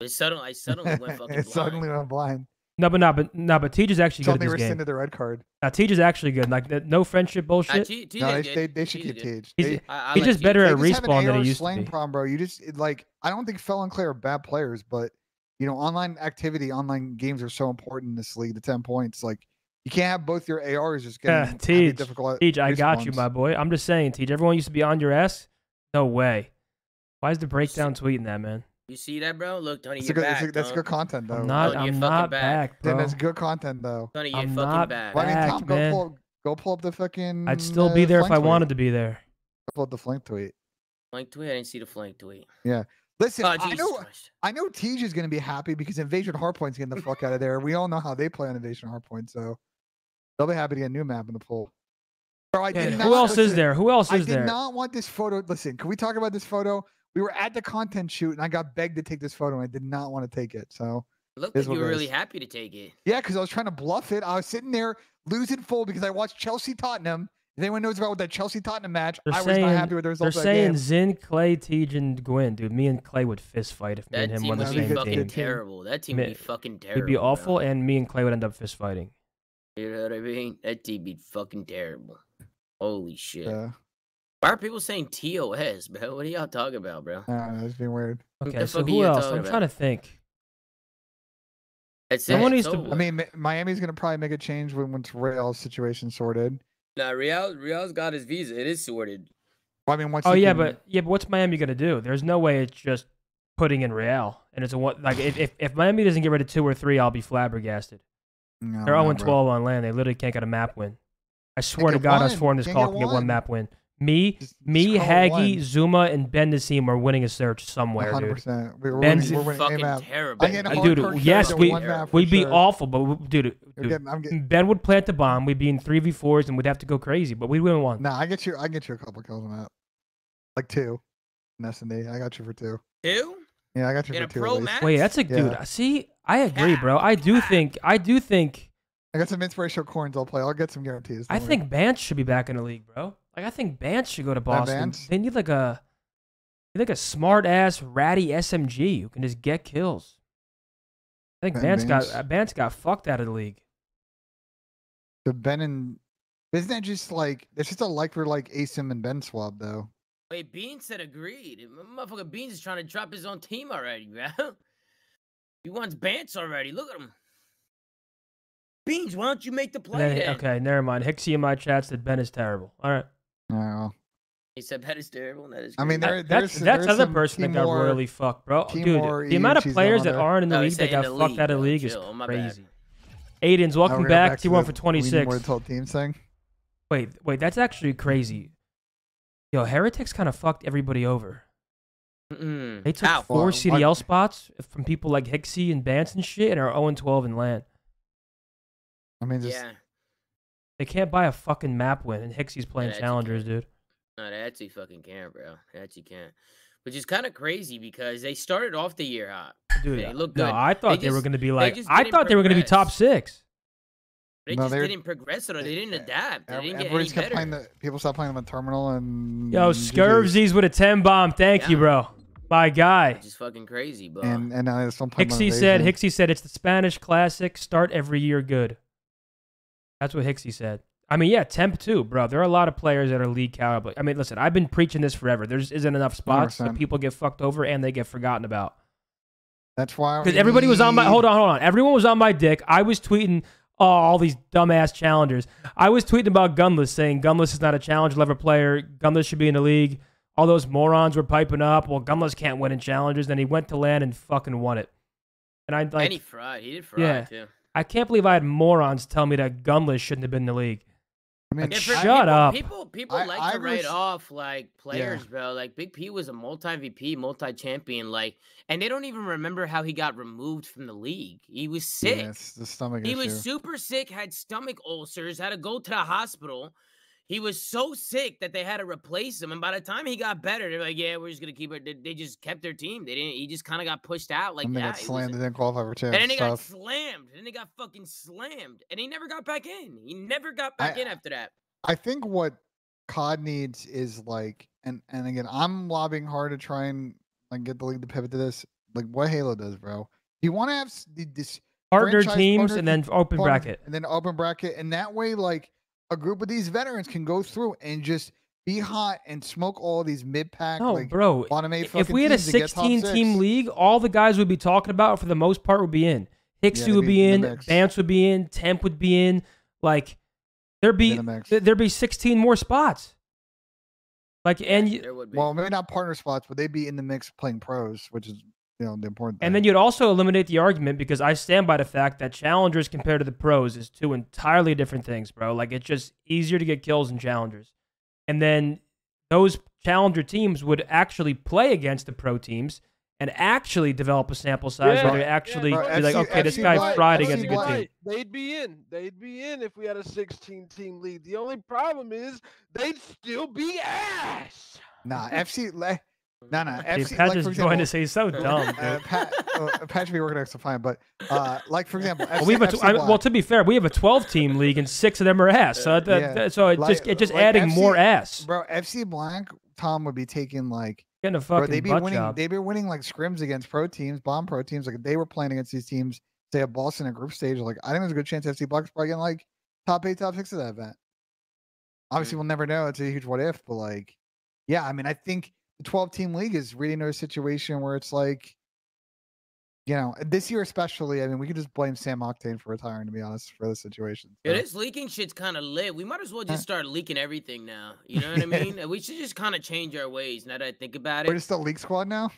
It suddenly, I suddenly went fucking it blind. suddenly went blind. No, but not, but no, but Teach is actually good Suddenly at this game. rescinded the red card. Now Teach is actually good. Like no friendship Uh, bullshit. T- T No, they, did they, they should T keep did good. Tage. He's- They, I, I He's like just T. better they at just have respawn than he used to slang be. problem, bro. You just it, like I don't think Fel and Clay are bad players, but you know, online activity, online games are so important in this league. The ten points, like you can't have both your ARs just Yeah, getting having Teach, difficult. Teach, I got you, my boy. I'm just saying, Teach. Everyone used to be on your ass. No way. Why is the breakdown tweeting that, man? You see that, bro? Look, Tony, It's you're good, back. it's a- that's good content though. I'm not. Tony, I'm fucking not back. back, Tim, bro. that's good content though. Tony, you're I'm fucking not back. Well, I mean, Back, Tom, go pull, go pull up the fucking. I'd still uh, be there if I tweet. wanted to be there. Go Pull up the flank tweet. Flank tweet. I didn't see the flank tweet. Yeah. Listen, Oh, I know, Christ. I know, Tej is gonna be happy because Invasion Hardpoint's getting the fuck out of there. We all know how they play on Invasion Hardpoint, so they'll be happy to get a new map in the pool. Bro, I Yeah, did not. who else is there? Who else is there? I did there? not want this photo. Listen, can we talk about this photo? We were at the content shoot, and I got begged to take this photo, and I did not want to take it. So It looked like you were really happy to take it. yeah, because I was trying to bluff it. I was sitting there losing full because I watched Chelsea Tottenham. If anyone knows about that Chelsea Tottenham match, They're I was saying- not happy with the results. They're result of that saying game. Zin, Clay, Teej, and Gwinn. Dude, me and Clay would fist fight if me That and him won the would that'd be fucking team. team. terrible. That team would be fucking terrible. It'd be bro. awful, and me and Clay would end up fist fighting. You know what I mean? That team be fucking terrible. Holy shit. Yeah, Why are people saying TOS, bro? What are y'all talking about, bro? I don't know, it's being weird. Okay, so who else? I'm about? trying to think. That's Someone it. needs It's to- over. I mean, Miami's gonna probably make a change when once Real's situation sorted. nah, Real, Real's got his visa. It is sorted. Well, I mean, once Oh yeah, can- but yeah, but what's Miami gonna do? There's no way it's just putting in Real, and it's a one. Like if, if if Miami doesn't get rid of two or three, I'll be flabbergasted. No, They're no, 0 and bro. 12 on land. They literally can't get a map win. I swear to get God, I one. swore on this Can't call get can get one one. map win. Me, Just me, scroll Haggy, one. Zoomaa, and Ben Nassim are winning a search somewhere, hundred dude. percent. We're Ben's winning, we're It's winning a fucking map. terrible. I get a hard dude, yes, we- one map for We'd be sure. awful, but we, dude, dude, getting- I'm getting, Ben would plant the bomb. We'd be in three v fours, and we'd have to go crazy. But we'd win one. nah, I get you. I get you a couple kills on that, like two. In S and D, I got you for two. Two? Yeah, I got you In for a two. pro at least. match? Wait, that's a dude. Yeah. See, I agree, bro. I do Cap. think, I do think, I got some inspirational coins. I'll play. I'll get some guarantees. I worry. think Bance should be back in the league, bro. Like I think Bance should go to Boston. They need like a, they need like a smart ass ratty SMG who can just get kills. I think Ben Bance got Bance? uh, got fucked out of the league. the Ben and isn't that just like it's just a like for like Asim and Ben swap though. Wait, Beans said agreed. Motherfucker Beans is trying to drop his own team already, bro. He wants Bance already. Look at him. Beans, why don't you make the And play then- then? okay, never mind. Hicksy in my chat said Ben is terrible. All right, I don't. He said that is terrible. That is I mean, there- That- there's- that's that's there's other some person that got really fucked, bro. Timor Dude, the amount of players that aren't in the Oh, league that got the fucked league, out of the league is Chill, my bad. crazy. Aiden's welcome we're back. T one the- for we twenty need more to tell thing. Wait, wait, that's actually crazy. Yo, Heretics kind of fucked everybody over. Mm-mm. They took How? four Well, CDL what- spots from people like Hicksy and Bance and shit, and are 0 and 12 in land. I mean, just Yeah. They can't buy a fucking map win, and Hicksy's playing that's challengers, dude. No, they actually fucking can't, bro. They actually can't. Which is kind of crazy because they started off the year hot. Dude, They look no, good. I thought They they, were going to be like. I thought they were going to be top six. They No, just didn't progress or they didn't adapt. They didn't get any everybody's kept better. playing the people stopped playing them in terminal and Yo, GG's. With a 10 bomb. Thank you, bro. My guy. Which is fucking crazy, bro. and and now there's some playing Hicksy said. Hicksy said it's the Spanish classic. Start every year good. That's what Hicksy said. I mean, yeah, temp too, bro. There are a lot of players that are league caliber. I mean, listen, I've been preaching this forever. There just isn't enough spots, so 100%. people get fucked over and they get forgotten about. That's why because everybody was on my. Hold on, hold on. Everyone was on my dick. I was tweeting. Oh, all these dumbass challengers. I was tweeting about Gunless, saying Gunless is not a challenge level player. Gunless should be in the league. All those morons were piping up. Well, Gunless can't win in challengers. Then he went to land and fucking won it. And I like, and he fried. He did fry Yeah. too. I can't believe I had morons tell me that Gunless shouldn't have been in the league. I mean, Yeah, Shut for people, up. People, people I- like I to write res- off like players, bro. Like Big P was a multi VP, multi champion, like, and they don't even remember how he got removed from the league. He was sick. Yeah, it's the stomach he issue. was super sick, had stomach ulcers, had to go to the hospital. He was so sick that they had to replace him. And by the time he got better, they're like, "Yeah, we're just gonna keep it." They, they just kept their team. They didn't. He just kind of got pushed out like and they that. got It was slammed and didn't qualify for champs. and then they got slammed. And then they got fucking slammed. And he never got back in. He never got back I- in after that. I think what COD needs is like, and and again, I'm lobbying hard to try and like get the league to pivot to this, like what Halo does, bro. You want to have s- the- this Partner teams partner and then open partner- bracket. and then open bracket, and that way, like a group of these veterans can go through and just be hot and smoke all these mid pack, No, like bro. If we had a teams and get top 16 team six. league, all the guys we'd be talking about for the most part would be in. Hicksy they'd be be in in, the would be in, Temp would be in. Like there'd be the there'd be 16 more spots. Like and you, There would be. well, maybe not partner spots, but they'd be in the mix playing pros, which is you know the important. and then you'd also eliminate the argument because I stand by the fact that challengers compared to the pros is two entirely different things, bro. Like it's just easier to get kills in challengers. And then those challenger teams would actually play against the pro teams and actually develop a sample size Yeah, where they yeah, actually bro, be like, FC okay, this FC guy Black- fried FC against a good team. They'd be in. They'd be in if we had a 16 team lead. The only problem is they'd still be ass. nah, FC, le- no. nah, Dude, FC. Pat like, just for joined example, us. He's so dumb. dude. uh, Pat, uh, Pat should be working extra fine, but uh, like for example, Well, we have a t- FC I- well, to be fair, we have a 12 team league and six of them are ass. So, that, Yeah. that- so it Like- just it just like adding FC more ass. bro, FC Black, Tom would be taking like, Getting a bro, fucking they'd be butt winning, job. they'd be winning like scrims against pro teams, bomb pro teams. Like they were playing against these teams, say a Boston at group stage. Like I think there's a good chance FC Black's probably getting like top eight, top six of that event. Obviously, we'll never know. It's a huge what if, but like, yeah, I mean, I think the 12 team league is really another situation where it's like, you know, this year especially. I mean, we could just blame Sam Octane for retiring, to be honest, for the situation. Yeah, this leaking shit's kind of lit. We might as well eh. just start leaking everything now. You know what I mean? We should just kind of change our ways now that I think about it. We're just the leak squad now.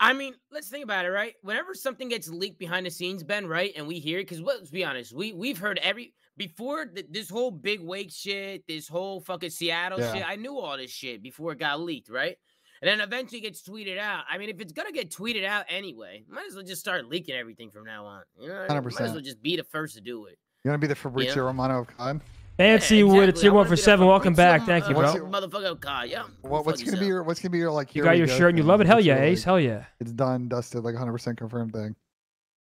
I mean, let's think about it, right? Whenever something gets leaked behind the scenes, Ben, right, and we hear it, because let's be honest, we we've heard every before th- this whole big wake shit, this whole fucking Seattle Yeah. shit. I knew all this shit before it got leaked, right? And then eventually gets tweeted out. I mean, if it's gonna get tweeted out anyway, might as well just start leaking everything from now on. You know, what I mean? might as well just be the first to do it. You want to be the Fabrizio Romano of COD? Fancy Yeah, with exactly. a tier I one for seven. Welcome Fabrizio back. Thank you, bro. What's uh, your- Motherfucker, God, yeah. What, what's fuck gonna be your What's gonna be your like? You got your shirt and you love it. Hell yeah, Ace. like, Hell yeah. It's done, dusted, like 100 percent confirmed thing.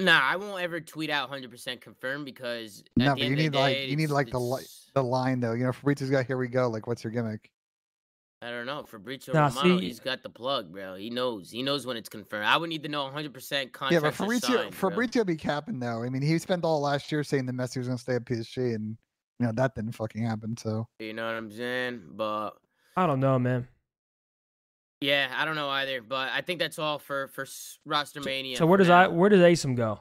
Nah, I won't ever tweet out 100% confirmed because at No, the but you of the need like you need like the li- the line though. You know, Fabrizio's got here we go. Like, what's your gimmick? I don't know. Fabrizio Nah, Romano, see- he's got the plug, bro. He knows. He knows when it's confirmed. I would need to know 100% contracts yeah, but are Fabrizio signed. Fabrizio be capping though. I mean, he spent all last year saying the Messi was gonna stay at PSG, and you know that didn't fucking happen. So You know what I'm saying? But I don't know, man. yeah, I don't know either. But I think that's all for for s- roster mania. So where for does I where does Asim go?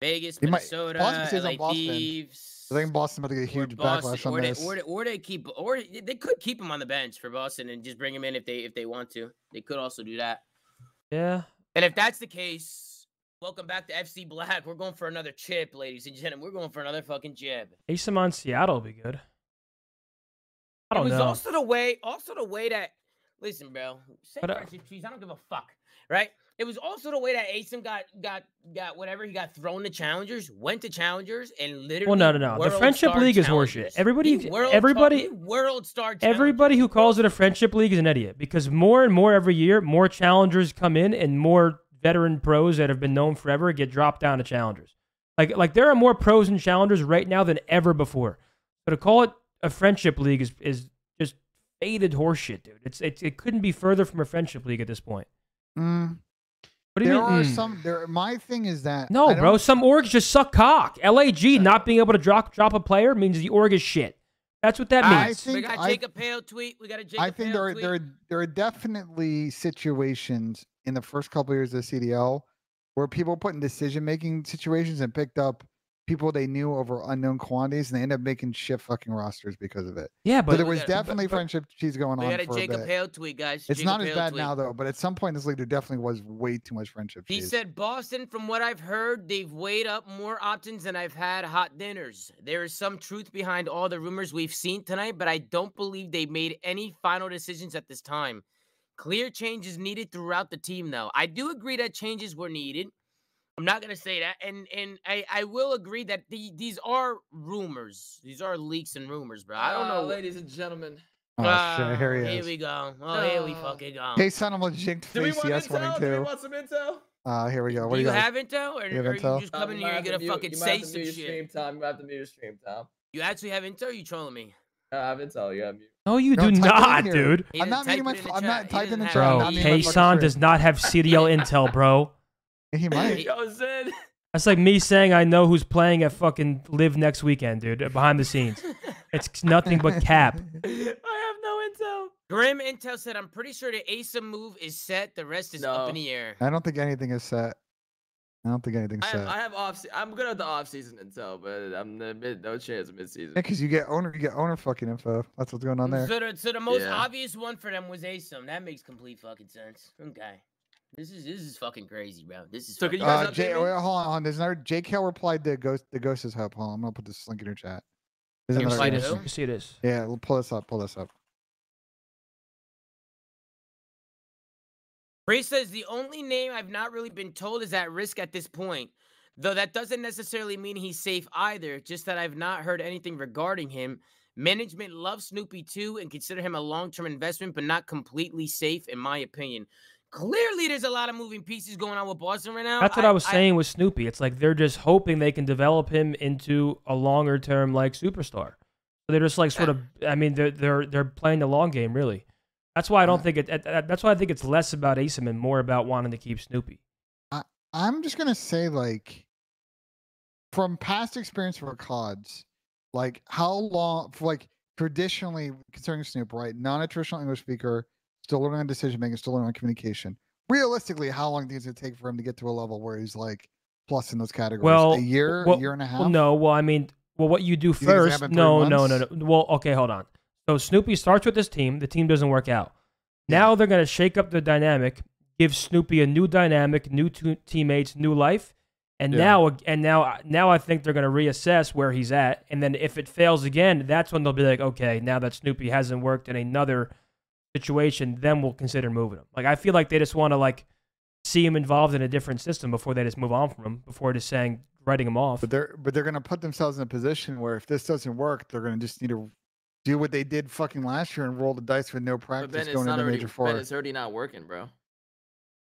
Vegas, He might- Minnesota, Boston stays on LA Boston. Thieves. I think Boston's about to get a huge Boston, backlash on or they, this. or they, or they keep, or they they could keep him on the bench for Boston and just bring him in if they if they want to. They could also do that. Yeah. And if that's the case, welcome back to FC Black. We're going for another chip, ladies and gentlemen. We're going for another fucking chip. Asim on Seattle would be good. I don't it was know. also the way, also the way that. Listen, bro. Say But, uh, friendship cheese. I don't give a fuck. Right? It was also the way that Asim got got got whatever he got thrown to challengers, went to challengers, and literally. Well, no, no, no. The friendship league is horseshit. Everybody- world star- everybody- world star. Everybody who calls it a friendship league is an idiot because more and more every year, more challengers come in and more veteran pros that have been known forever get dropped down to challengers. Like like there are more pros and challengers right now than ever before. But to call it a friendship league is is faded horseshit, dude. It's, it's it couldn't be further from a friendship league at this point. Mm, What do you there mean? are mm? some. There. My thing is that No, bro. Some orgs just suck cock. LAG not being able to drop drop a player means the org is shit. That's what that I means. we think got I- Jacob Hale tweet. We got a Jacob I think Hale there are tweet. there are there are definitely situations in the first couple years of CDL where people put in decision making situations and picked up people they knew over unknown quantities and they end up making shit fucking rosters because of it. yeah, But but there was got- definitely but- friendship cheese going we on got a for Jacob a bit. Hale tweet, guys. It's Jacob not as Hale bad tweet. now though, but at some point in this league there definitely was way too much friendship cheese. He cheese. said, Boston, from what I've heard, they've weighed up more options than I've had hot dinners. There is some truth behind all the rumors we've seen tonight, but I don't believe they made any final decisions at this time. Clear changes needed throughout the team, though. I do agree that changes were needed. I'm not gonna say that, and and I, I will agree that the, these are rumors. These are leaks and rumors, bro. I don't Uh, know. ladies and gentlemen. oh shit, here he here is. we go. Oh, here we Uh, fucking go. Hey son, I'm legit Do we face want yes winning intel? Do we want some intel? Uh here we go. What do do you you have intel, or, You have or intel? you just Uh, come in you here might and have gonna to mute- fucking you say have to some mute your shit? Stream time. You have to mute your stream time. You actually have intel? Or you trolling me? I have intel. You have mute. no, you No, do type it in not, dude. I'm didn't not muting my it in ph- the I'm not typing in doesn't chat. Bro, not muting my fucking Kaysan stream. does not have CDL intel, bro. He might. Yo, Zed. That's like me saying I know who's playing at fucking live next weekend, dude. Behind the scenes, it's nothing but cap. I have no intel. Grim Intel said, I'm pretty sure the Asa move is set. The rest is up in the air. I don't think anything is set. I don't think anything's I set. have, I have off. se- I'm good at the off season intel, but I'm the mid. No chance of mid season. Yeah, because you get owner, you get owner fucking info. That's what's going on there. So the, so the most Yeah. obvious one for them was Asim. That makes complete fucking sense. Okay. This is this is fucking crazy, bro. This is So can fucking you guys Uh, update Jay, me? wait, hold on, hold on. There's another. Jake Hale replied to Ghost. The Ghost is hope. Hold on, I'm gonna put this link in your chat. There's You another see Replied this? see this? Yeah, we'll pull this up. Pull this up. Bree says the only name I've not really been told is at risk at this point. Though that doesn't necessarily mean he's safe either, just that I've not heard anything regarding him. Management loves Snoopy too and consider him a long term investment, but not completely safe, in my opinion. Clearly, there's a lot of moving pieces going on with Boston right now. That's what I, was saying with Snoopy. It's like they're just hoping they can develop him into a longer term like superstar. So they're just like sort of. I mean, they're they're they're playing the long game really. That's why I don't think it. it- it- That's why I think it's less about Asim and more about wanting to keep Snoopy. I I'm just gonna say, like, from past experience for CODs, like how long, like traditionally concerning Snoop, right? Non-traditional English speaker, still learning on decision making, still learning on communication. Realistically, how long do you think it take for him to get to a level where he's like plus in those categories? Well, a year, well- a year and a half. Well, no. Well, I mean, well, what you do think first? No, no, no, no. Well, okay, hold on. So Snoopy starts with this team. The team doesn't work out. Now they're gonna shake up the dynamic, give Snoopy a new dynamic, new teammates, new life, and Yeah. now and now uh, now I think they're gonna reassess where he's at, and then if it fails again, that's when they'll be like, okay, now that Snoopy hasn't worked in another situation, then we'll consider moving him. Like I feel like they just want to like see him involved in a different system before they just move on from him, before just saying writing him off. But they're but they're gonna put themselves in a position where if this doesn't work, they're gonna just need to do what they did fucking last year and roll the dice with no But practice Ben, going into already. major Ben, four. it's already not working, bro.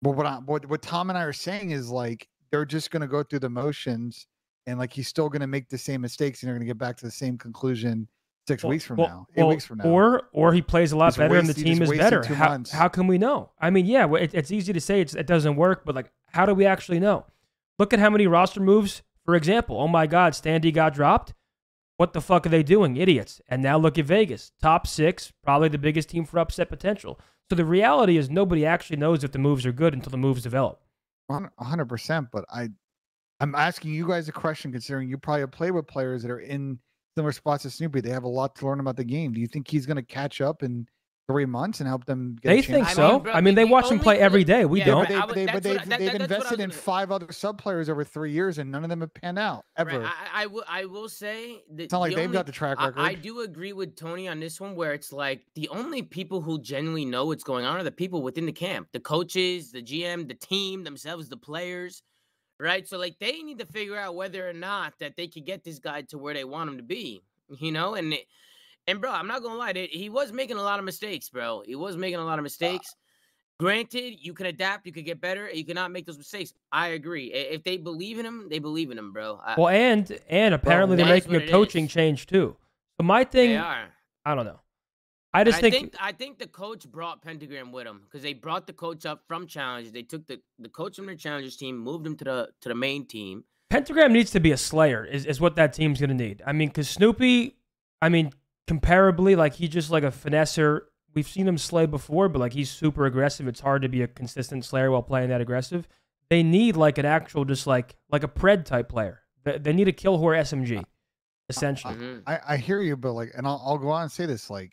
But what, I, what what Tom and I are saying is like they're just gonna go through the motions, and like he's still gonna make the same mistakes, and they're gonna get back to the same conclusion six Well- weeks from well- now, eight well, weeks from now. Or or he plays a lot He's better and the team is better. How, months. how can we know? I mean, yeah, it, it's easy to say it's, it doesn't work, but like, how do we actually know? Look at how many roster moves, for example. Oh my God, Standy got dropped. What the fuck are they doing? Idiots. And now look at Vegas. Top six, probably the biggest team for upset potential. So the reality is nobody actually knows if the moves are good until the moves develop. One hundred percent. But I, I'm asking you guys a question, considering you probably play with players that are in similar spots to Snoopy. They have a lot to learn about the game. Do you think he's gonna catch up in three months and help them? Get a They chance? think I so. mean, bro, I mean, they watch him play every day. We yeah, don't. but They, they, but they, have what that- they've that's what I was invested in five other sub players over three years, and none of them have panned out ever. Right, I, I will. I will say that it's not like the they've only- got the track I, record. I do agree with Tony on this one, where it's like the only people who genuinely know what's going on are the people within the camp, the coaches, the GM, the team themselves, the players, right? So like they need to figure out whether or not that they could get this guy to where they want him to be, you know. And it, and bro, I'm not gonna lie, they- he was making a lot of mistakes, bro. He was making a lot of mistakes. Granted, you can adapt, you could get better, you cannot make those mistakes. I agree. If they believe in him, they believe in him, bro. I, Well, and and apparently they're making a coaching is. change too. So my thing. I don't know. I And just I think, think I think the coach brought Pentagram with him because they brought the coach up from challenge. They took the, the coach from their challengers team, moved him to the to the main team. Pentagram needs to be a slayer. Is is what that team's gonna need. I mean, because Snoopy, I mean, comparably, like he's just like a finesser. We've seen him slay before, but like he's super aggressive. It's hard to be a consistent slayer while playing that aggressive. They need like an actual, just like like a pred type player. They, they need a kill whore SMG, essentially. Mhm. I, I hear you, but like, and I'll, I'll go on and say this, like,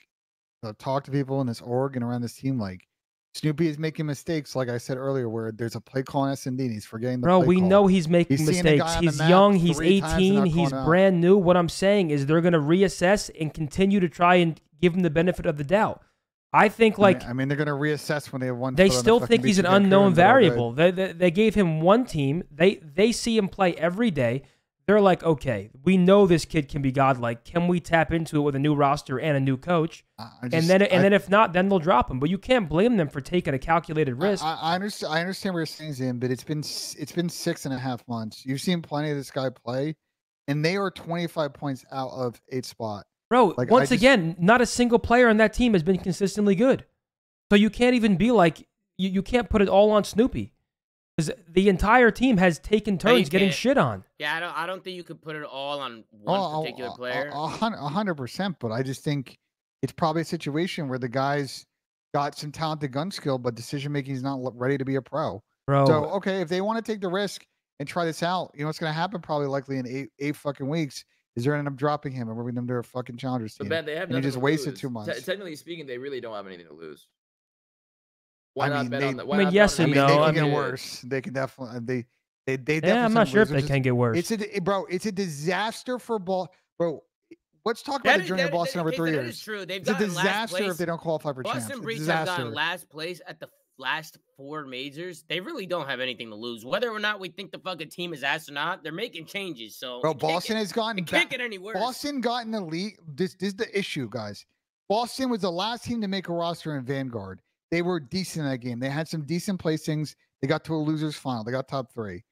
uh, talk to people in this org and around this team, like, Snoopy is making mistakes, like I said earlier, where there's a play call in S and D, he's forgetting the Bro, we call. know he's making He's seeing a guy mistakes. He's young. He's three times and 18. He's calling out. brand new. What I'm saying is they're going to reassess and continue to try and give him the benefit of the doubt. I think I mean- like I mean, they're gonna reassess when they have one. they on the still think he's an unknown but all good. variable. They, they they gave him one team. They they see him play every day. They're like, okay, we know this kid can be godlike. Can we tap into it with a new roster and a new coach? I and then and I- then if not, then they'll drop him. But you can't blame them for taking a calculated risk. I, I understand. I understand where you're saying, but it's been it's been six and a half months. You've seen plenty of this guy play, and they are 25 points out of eighth spot. Bro, Like, once just- again, not a single player on that team has been consistently good. So you can't even be like you, you can't put it all on Snoopy. Because the entire team has taken turns getting can't. shit on. Yeah, I don't. I don't think you could put it all on one Oh, oh particular oh, oh, a- a- player. a hundred percent. But I just think it's probably a situation where the guys got some talented gun skill, but decision making is not ready to be a pro. Bro, So okay, if they want to take the risk and try this out, you know what's going to happen? Probably likely in eight eight fucking weeks is they're going to end up dropping him and moving them to a fucking challengers But team. Ben, they have and you just to wasted lose. two Te- months. technically speaking, they really don't have anything to lose. Why I not mean, bet they- on the? I mean, not yes on I and mean, no, they I can get mean- worse. They can definitely. They they they definitely. yeah, I'm not sure if losers. they can get worse. It's a bro. It's a disaster for ball, bro. Let's talk about That the is- journey of Boston that- over three that is years. true. They've It's a gotten disaster if they don't qualify for champs. Boston It's a Breeze have gotten last place at the last four majors. They really don't have anything to lose. Whether or not we think the fucking team is ass or not, they're making changes. So Bro, Boston get, has gotten it can't back. get any worse. Boston got in the league. This, this is the issue, guys. Boston was the last team to make a roster in Vanguard. They were decent in that game. They had some decent placings. They got to a losers final. They got top three.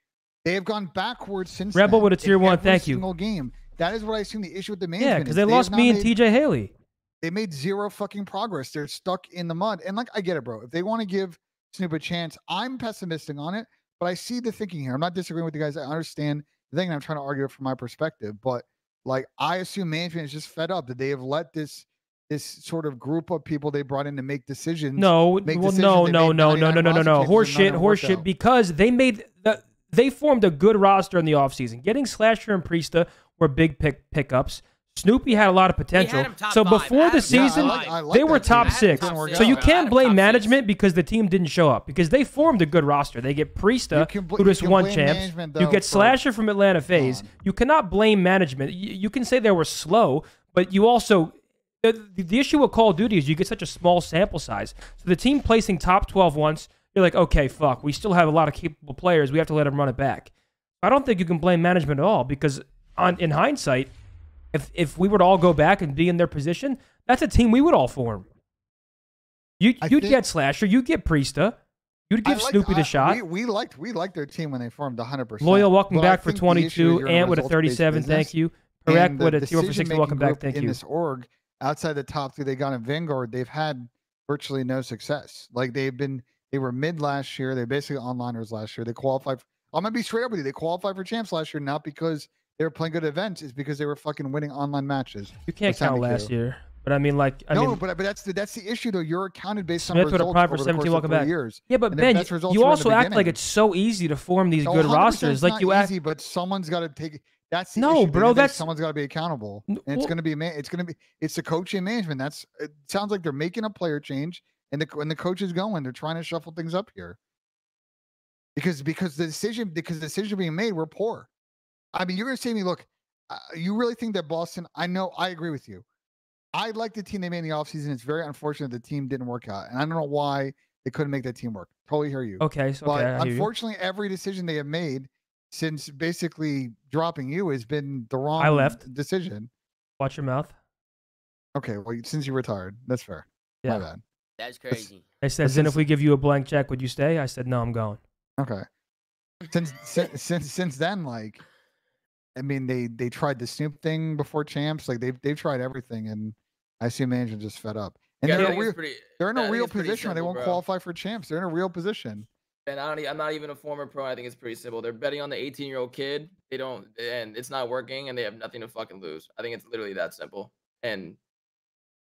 They have gone backwards since. Rebel then with a tier one, thank you. Single game. That is what I assume the issue with the management. yeah, because is. they lost me and made- TJ Haley. they made zero fucking progress. They're stuck in the mud. And like, I get it, bro. If they want to give Snoop a chance, I'm pessimistic on it, but I see the thinking here. I'm not disagreeing with you guys. I understand the thing. And I'm trying to argue it from my perspective, but like, I assume management is just fed up that they have let this this sort of group of people they brought in to make decisions. No, make well, decisions. no, no, no, no, no, no, no, no. roster changes and none Horseshit, of them worked horseshit. Because they made the they formed a good roster in the offseason. Getting Slasher and Priestahh were big pick pickups. Snoopy had a lot of potential. So five. before I the had him top season, I like- I like they were that team. top six. them top So you can't I blame top six. management because the team didn't show up because they formed a good roster. They get Priestahh, bl- who you just won champs. management, You get for- Slasher from Atlanta FaZe. You cannot blame management. You, you can say they were slow, but you also the, the issue with Call of Duty is you get such a small sample size. So the team placing top 12 once, you're like, okay, fuck, we still have a lot of capable players. We have to let them run it back. I don't think you can blame management at all because on in hindsight, if if we were to all go back and be in their position, that's a team we would all form. You I you'd think- get Slasher, you'd get Priestahh, you'd give liked- Snoopy the I- shot. We, we liked we liked their team when they formed 100. percent Loyal, welcome back for 22. Ant with a 37, thank you. Correct with a 2 for 60, welcome back, thank in you. this org, outside the top three they got in Vanguard, they've had virtually no success. Like they've been, they were mid last year. They're basically onliners last year. They qualified. For, I'm gonna be straight up with you. They qualified for champs last year, not because they were playing good events, it's because they were fucking winning online matches. You can't count last year. But I mean, like, I no, mean, but but that's the that's the issue though. You're accounted based on Smith with a results over the 17, course of back. years. yeah, but Ben, you were in the also act like it's so easy to form these No, good rosters. Like you act, but someone's got to take. That's No. Bro, end of the day, that's- someone's got to be accountable, and it's going to be man. It's going to be it's the coaching management. That's it. Sounds like they're making a player change, and the and the coach is going. They're trying to shuffle things up here because because the decision because the decision being made were poor. I mean, you're going to say to me, look, uh, you really think that Boston? I know, I agree with you. I like the team they made in the offseason. It's very unfortunate the team didn't work out, and I don't know why they couldn't make that team work. Totally hear you. okay, so But okay, you. unfortunately, every decision they have made since basically dropping you has been the wrong I left. decision. Watch your mouth. Okay, well, since you retired, that's fair. My Yeah. bad. That's crazy. I said, then if we give you a blank check, would you stay? I said, no, I'm going. Okay. Since since since since then, like, I mean, they they tried the Snoop thing before champs. Like they've they've tried everything, and I see management just fed up. And Yeah, they're, think in a real, pretty- they're in I a think real position where they won't bro. qualify for champs. They're in a real position. And I don't, I'm not even a former pro. I think it's pretty simple. They're betting on the 18 year old kid. They don't, and it's not working, and they have nothing to fucking lose. I think it's literally that simple. And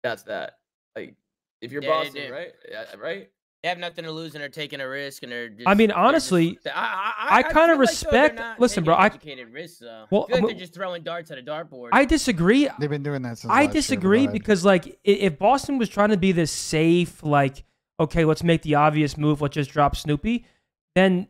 That's that. Like, if you're Yeah, Boston, right? Yeah, right. They have nothing to lose and they're taking a risk and they're. Just, I mean, they're just- honestly, I, I, I I kinda feel like, respect- not listen, taking bro, I- Educated risks, though. Well, I feel like they're just throwing darts at a dartboard. I disagree. They've been doing that since. I last year, disagree because like if Boston was trying to be this safe, like okay, let's make the obvious move, let's just drop Snoopy, then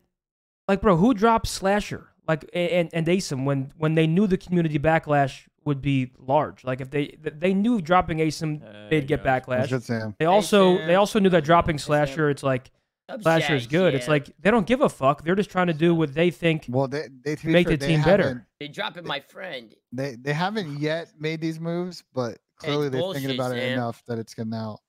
like bro, who dropped Slasher like and and Asim when when they knew the community backlash would be large? Like if they they knew dropping Asim uh, There they'd get go. Backlash. Sam. They also they also knew that dropping Slasher, it's like Up Slasher is Shaq, good. It's like they don't give a fuck. They're just trying to do what they think. Well, they they to Make fair, the they team better. haven't- they dropping my friend. They they haven't yet made these moves, but clearly they're thinking bullshit, about it enough that it's getting out.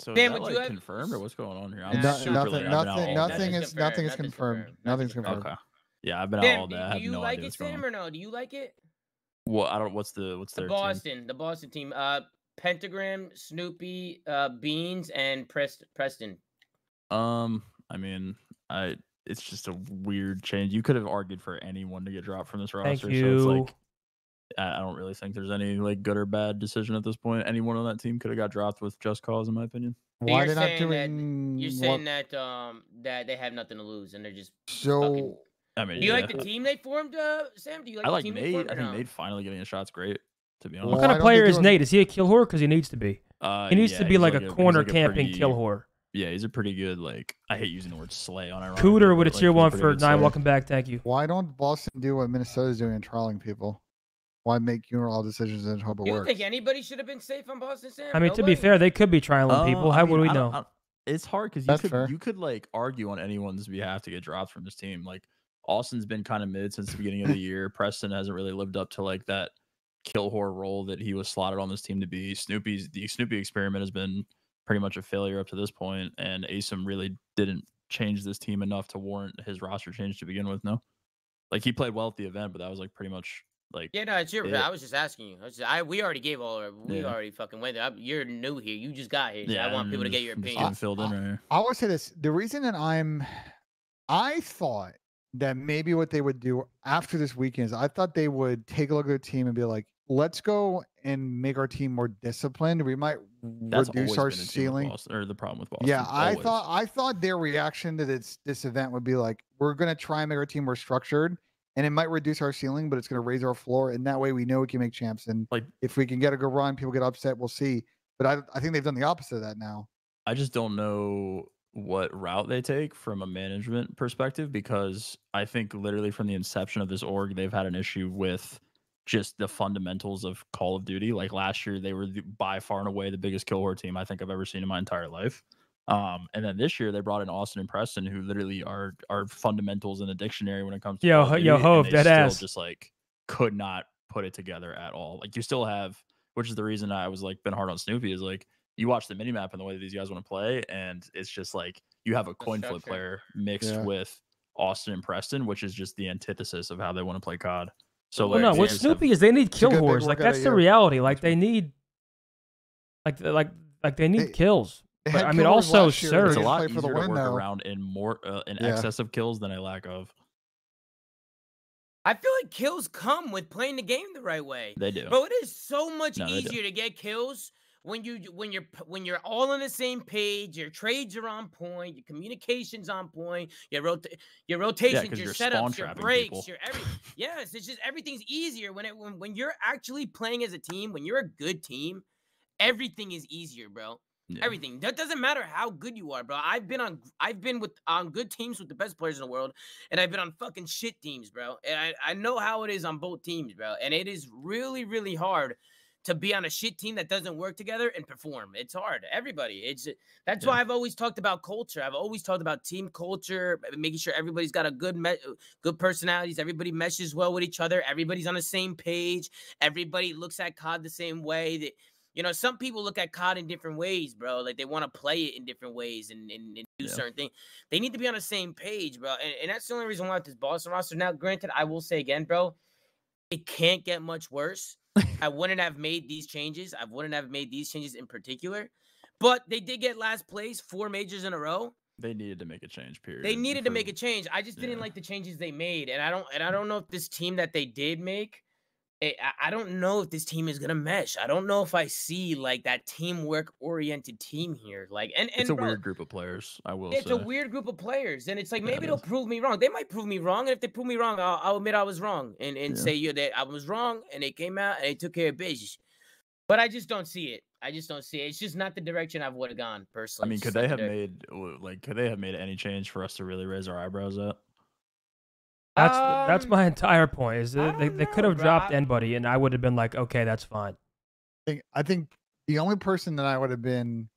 So Sam, is that would you like have- confirmed or what's going on here? I'm No- super nothing, late. I've nothing, all nothing is nothing is confirmed. confirmed. Nothing's Nothing's confirmed. Okay. Yeah, I've been out Sam, all do, day. I do have you no like idea it, what's Sam, or no? Do you like it? Well, I don't. What's the what's The their team? Boston, the Boston team. Uh, Pentagram, Snoopy, uh, Beans, and Prest- Preston. Um, I mean, I it's just a weird change. You could have argued for anyone to get dropped from this roster. Thank So it's you. like I I don't really think there's any like good or bad decision at this point. Anyone on that team could have got dropped with just cause, in my opinion. So Why you're they're not saying that- You're what- saying that um that they have nothing to lose and they're just. so? I mean, Do you yeah. like the team they formed, uh, Sam? Do you like I the like team they Nate. formed? I think no? Nate finally getting a shot's great. To be honest, What kind of player is Nate? Is he a kill whore? Because he needs to be. uh, He needs yeah, to be he's like, a he's corner like a camping pretty- kill whore. Yeah, he's a pretty good like. I hate using the word slay on ironically, Cooter but, with a like, tier he's one pretty for good nine. slay. Welcome back. Thank you. Why don't Boston do what Minnesota's doing and trialing people? Why make unilateral decisions and hope it You don't works? think anybody should have been safe on Boston, Sam? I mean, to be fair, they could be trialing Uh, people. I How mean, would we I don't- know? I don't- It's hard because you That's could fair. you could like argue on anyone's behalf to get dropped from this team. Like Austin's been kind of mid since the beginning of the year. Preston hasn't really lived up to like that kill whore role that he was slotted on this team to be. Snoopy's the Snoopy experiment has been pretty much a failure up to this point, and Asim really didn't change this team enough to warrant his roster change to begin with. No, like he played well at the event, but that was like pretty much like Yeah, no, it's your. Yeah. I was just asking you. I, was just, I we already gave all. Our, we Yeah. already fucking went there. I, you're new here. You just got here. So yeah. I want people to I'm get just- your I'm opinion. getting filled in right here. I would say this: the reason that I'm, I thought that maybe what they would do after this weekend is I thought they would take a look at their team and be like, let's go and make our team more disciplined. We might That's reduce our been the team with ceiling. Boston- or the problem with Boston. Yeah, I always. thought I thought their reaction to this this event would be like, we're gonna try and make our team more structured, and it might reduce our ceiling, but it's gonna raise our floor, and that way we know we can make champs. And Like- if we can get a good run, people get upset, we'll see. But I I think they've done the opposite of that now. I just don't know what route they take from a management perspective because I think literally from the inception of this org, they've had an issue with just the fundamentals of Call of Duty. Like last year, they were the, by far and away the biggest kill whore team I think I've ever seen in my entire life. Um, and then this year they brought in Austin and Preston, who literally are are fundamentals in the dictionary when it comes to Yo, Call of ho- Duty, yo, and Hove, they dead still ass. Just like could not put it together at all. Like you still have, which is the reason I was like been hard on Snoopy is like you watch the mini map and the way that these guys want to play, and it's just like you have a coin flip player mixed Yeah. with Austin and Preston, which is just the antithesis of how they want to play COD. So Well, like, no, what just have- Snoopy is they need kill good whores. Like that's the reality. Like they need, like like like they need They- kills. They But, I mean, also last year, Surge. it's a lot play easier for the to win, work though. around in more uh, in Yeah. excess of kills than a lack of. I feel like kills come with playing the game the right way. They do. Bro, it is so much No, easier to get kills when you when you're when you're all on the same page. Your trades are on point. Your communications on point. Your rota- your rotations, 'cause your setups, your breaks, people. your every. yes, it's just everything's easier when it when, when you're actually playing as a team. When you're a good team, everything is easier, bro. Yeah. Everything. That doesn't matter how good you are, bro. I've been on I've been with on good teams with the best players in the world, and I've been on fucking shit teams, bro. And I, I know how it is on both teams, bro. And it is really, really hard to be on a shit team that doesn't work together and perform. It's hard. Everybody. It's that's Yeah. why I've always talked about culture. I've always talked about team culture, making sure everybody's got a good me- good personalities. Everybody meshes well with each other. Everybody's on the same page. Everybody looks at COD the same way. That you know, some people look at COD in different ways, bro. Like they want to play it in different ways and, and, and do Yeah. certain things. They need to be on the same page, bro. And, and that's the only reason why with this Boston roster. Now, granted, I will say again, bro, it can't get much worse. I wouldn't have made these changes. I wouldn't have made these changes in particular. But they did get last place, four majors in a row. They needed to make a change. Period. They needed to make a change. I just didn't like the changes they made, and I don't and I don't know if this team that they did make Eh, I, I- don't know if this team is gonna mesh. I don't know if I see like that teamwork oriented team here. Like, and and it's a bro, weird group of players. I will It's say. a weird group of players, and it's like Yeah, maybe it they'll is. prove me wrong. They might prove me wrong, and if they prove me wrong, I'll, I'll admit I was wrong and, and Yeah. say yeah that I was wrong, and they came out and they took care of business. But I just don't see it. I just don't see it. It's just not the direction I would have gone personally. I mean, could they have made like could they have made any change for us to really raise our eyebrows at? That's the- that's Um, my entire point. Is they, they could have dropped I- anybody, and I would have been like, okay, that's fine. I think, I think the only person that I would have been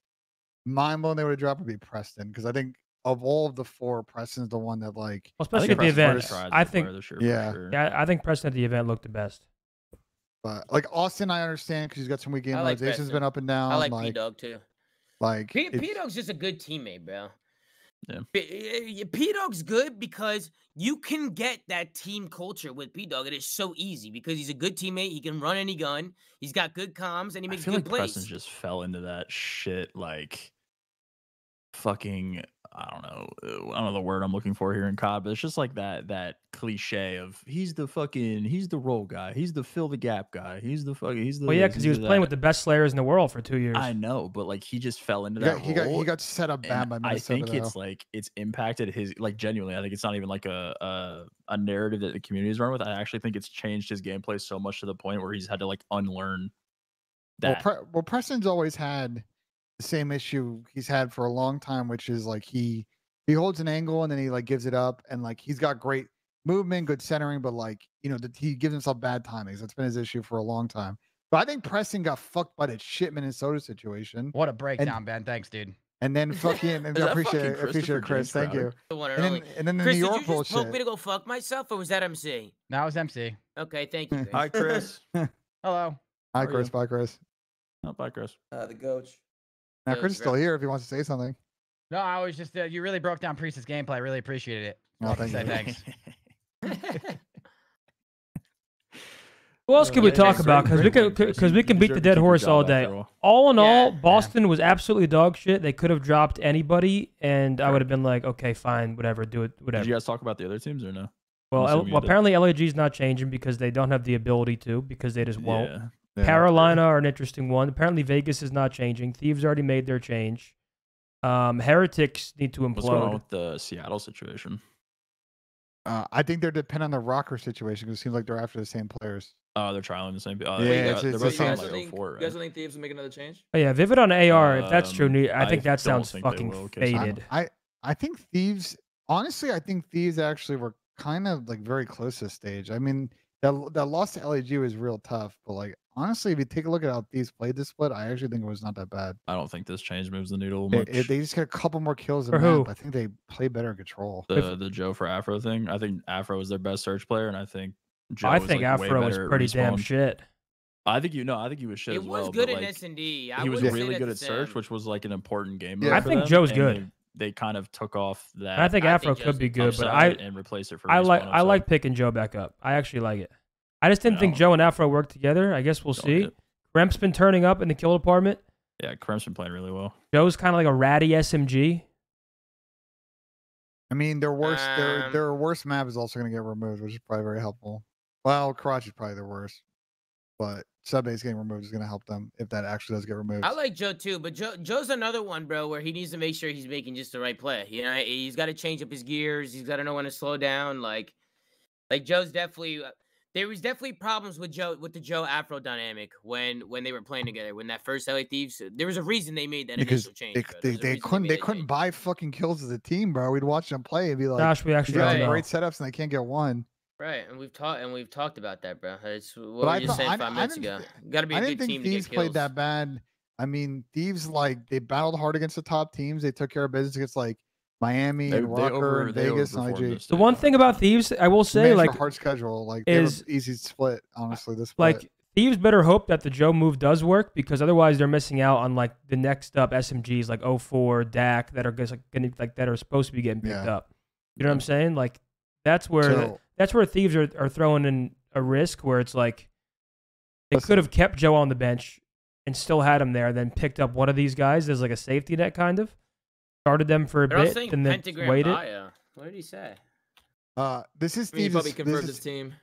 mind blown they would have dropped would be Preston because I think of all of the four, Preston's the one that like Well, especially at the event. I think, far this year for Yeah. sure. yeah, I think Preston at the event looked the best. But like Austin, I understand because he's got some weak game I like modes. Jason's been up and down. I like like, P Dog too. like P Dog's just a good teammate, bro. Yeah. Eh, eh, P Dog's good because you can get that team culture with P Dog. It is so easy because he's a good teammate. He can run any gun. He's got good comms and he makes I feel good like plays. Preston just fell into that shit like fucking I don't know uh, I don't know the word I'm looking for here in COD, but it's just like that that cliche of he's the fucking he's the role guy, he's the fill the gap guy, he's the fucking he's the Well, yeah, because he was the playing that. with the best slayers in the world for two years. I know, but like he just fell into he that got, he got he got set up bad and by I Minnesota. think it's like it's impacted his like genuinely. I think it's not even like a a, a narrative that the community is running with. I actually think it's changed his gameplay so much to the point where he's had to like unlearn well, that. Pre- well, Preston's always had the same issue he's had for a long time, which is like he he holds an angle and then he like gives it up, and like he's got great movement, good centering, but like you know that he gives himself bad timings. That's been his issue for a long time. But I think Preston got fucked by the shit Minnesota situation, What a breakdown, Ben. Thanks, dude. and then fucking and I appreciate fucking it, appreciate it, Chris. James Thank you. The one and And then and then the Chris, New did York you just poke bullshit. me to go fuck myself, or was that MC? That was MC. Okay, thank you. Chris. Hi, Chris. Hello. Hi, are Chris. you? Bye, Chris. oh, bye, Chris. Uh, the coach. Now Chris is still here if he wants to say something. No, I was just uh, you really broke down Priest's gameplay. I really appreciated it. Oh, All I can thank you. thanks. Who else could we talk about? Because we great could because we can beat the dead horse all day. all. All in Yeah, all, yeah. Boston was absolutely dog shit. They could have dropped anybody, and I would have been like, okay, fine, whatever, do it, Did whatever. you guys talk about the other teams or no? well, L- assuming you well, apparently LAG is not changing because they don't have the ability to because they just won't. Yeah. Yeah. Carolina are an interesting one. Apparently Vegas is not changing. Thieves already made their change. Um, Heretics need to implode. What's going on implode. with the Seattle situation? Uh, I think they're dependent on the ROKKR situation because it seems like they're after the same players. Oh, they're trialing the same. Oh, Yeah, they it's- got- they're it's both the trying same- you guys like think, 04, you guys right? don't think Thieves will make another change? Oh, yeah, Vivid on AR. if that's true, Um, I think I that sounds think fucking will, 'cause I'm- faded. I I think thieves. Honestly, I think thieves actually were kind of like very close to stage. I mean, that that loss to LAG was real tough, but like honestly, if you take a look at how these played this split, I actually think it was not that bad. I don't think this change moves the needle They, much. it- they just get a couple more kills For than who? map. I think they play better in control. the the Joe for Afro thing. I think Afro is their best search player, and I think Joe I is, think like, Afro was pretty damn shit. I think you know. I think he was shit It as was well. good but, in like, S and D. I he was really good at that's search, which was like an important game. Yeah. I think them, Joe's good. They, they kind of took off that. I think I Afro think could be good, but I and replace it for. I like I like picking Joe back up. I actually like it. I just didn't think Joe and Afro worked together. I guess we'll Don't see. get- Kremp's been turning up in the kill department. Yeah, Kremp's been playing really well. Joe's kind of like a ratty SMG. I mean, their worst their Um, their worst map is also going to get removed, which is probably very helpful. Well, Karachi is probably their worst, but sub base getting removed is going to help them if that actually does get removed. I like Joe too, but Joe Joe's another one, bro, where he needs to make sure he's making just the right play. You know, he's got to change up his gears. He's got to know when to slow down. Like, like Joe's definitely. There was definitely problems with Joe with the Joe Afro dynamic when when they were playing together. When that first LA Thieves, there was a reason they made that because initial change. they, bro. they, they couldn't made they couldn't change. buy fucking kills as a team, bro. We'd watch them play and be like, Gosh, we actually got don't some know. great setups and they can't get one." Right, and we've talked and we've talked about that, bro. It's what But were I you thought- saying I- five I minutes didn't ago. Got to be a I good didn't think to Thieves get kills. played that bad. I mean, Thieves like they battled hard against the top teams. They took care of business against like Miami They, and they over, and Vegas and IG. The one thing about Thieves, I will say, managed like, hard schedule. Like they have is- a easy split. Honestly, this split. like Thieves better hope that the Joe move does work because otherwise they're missing out on like the next up SMGs like 04, DAC that are just like gonna like that are supposed to be getting picked Yeah. up. You know what I'm saying? Like that's where So- that's where Thieves are, are throwing in a risk where it's like they Listen. could have kept Joe on the bench and still had him there, then picked up one of these guys as like a safety net kind of. Started them for a They're all bit saying and then pentagram waited. bio. What did he say? uh, this is I mean, he probably this confirmed is- his team.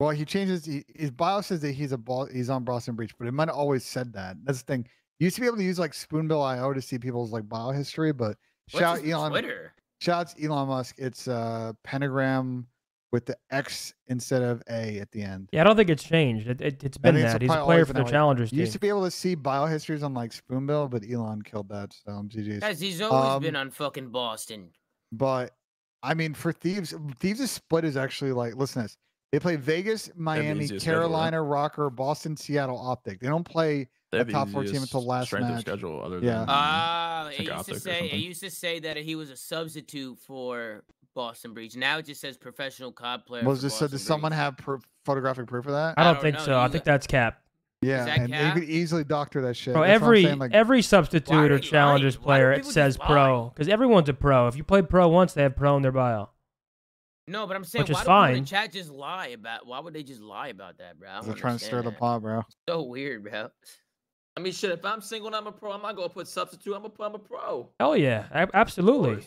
Well, he changes. He, his bio says that he's a ball. He's on Boston Breach, but it might have always said that. That's the thing. You used to be able to use like Spoonbill IO to see people's like bio history, but What's shout Elon. Twitter? Shouts Elon Musk. It's uh pentagram with the X instead of A at the end. Yeah, I don't think it's changed. It, it, it's I been think it's that. He's a player for the way. Challengers You used to be able to see bio histories on like Spoonbill, but Elon killed that. So I'm GG's. Guys, he's always been Um, on fucking Boston. But I mean, for Thieves, Thieves' split is actually like listen to this. They play Vegas, Miami, easiest schedule, right? Carolina, ROKKR, Boston, Seattle, Optic. They don't play They a the top four team until last strength of match. schedule other Yeah. than Ah, I it used to say it used to say that he was a substitute for Boston Breach. Now it just says professional COD player. Was for this so? Does someone have pro- photographic proof of that? I I don't don't think know, so. I think that's cap. Yeah, that and cap? you could easily doctor that shit. Bro, That's every saying, like, every substitute or are challengers lying? Player it says pro because everyone's a pro. If you play pro once, they have pro in their bio. No, but I'm saying Which is why do people in fine. the chat just lie about? Why would they just lie about that, bro? I they're trying to stir the pot, bro. So weird, bro. I mean, shit. If I'm single and I'm a pro, I'm not gonna put substitute. I'm gonna put I'm a pro. Hell yeah, a- Of absolutely.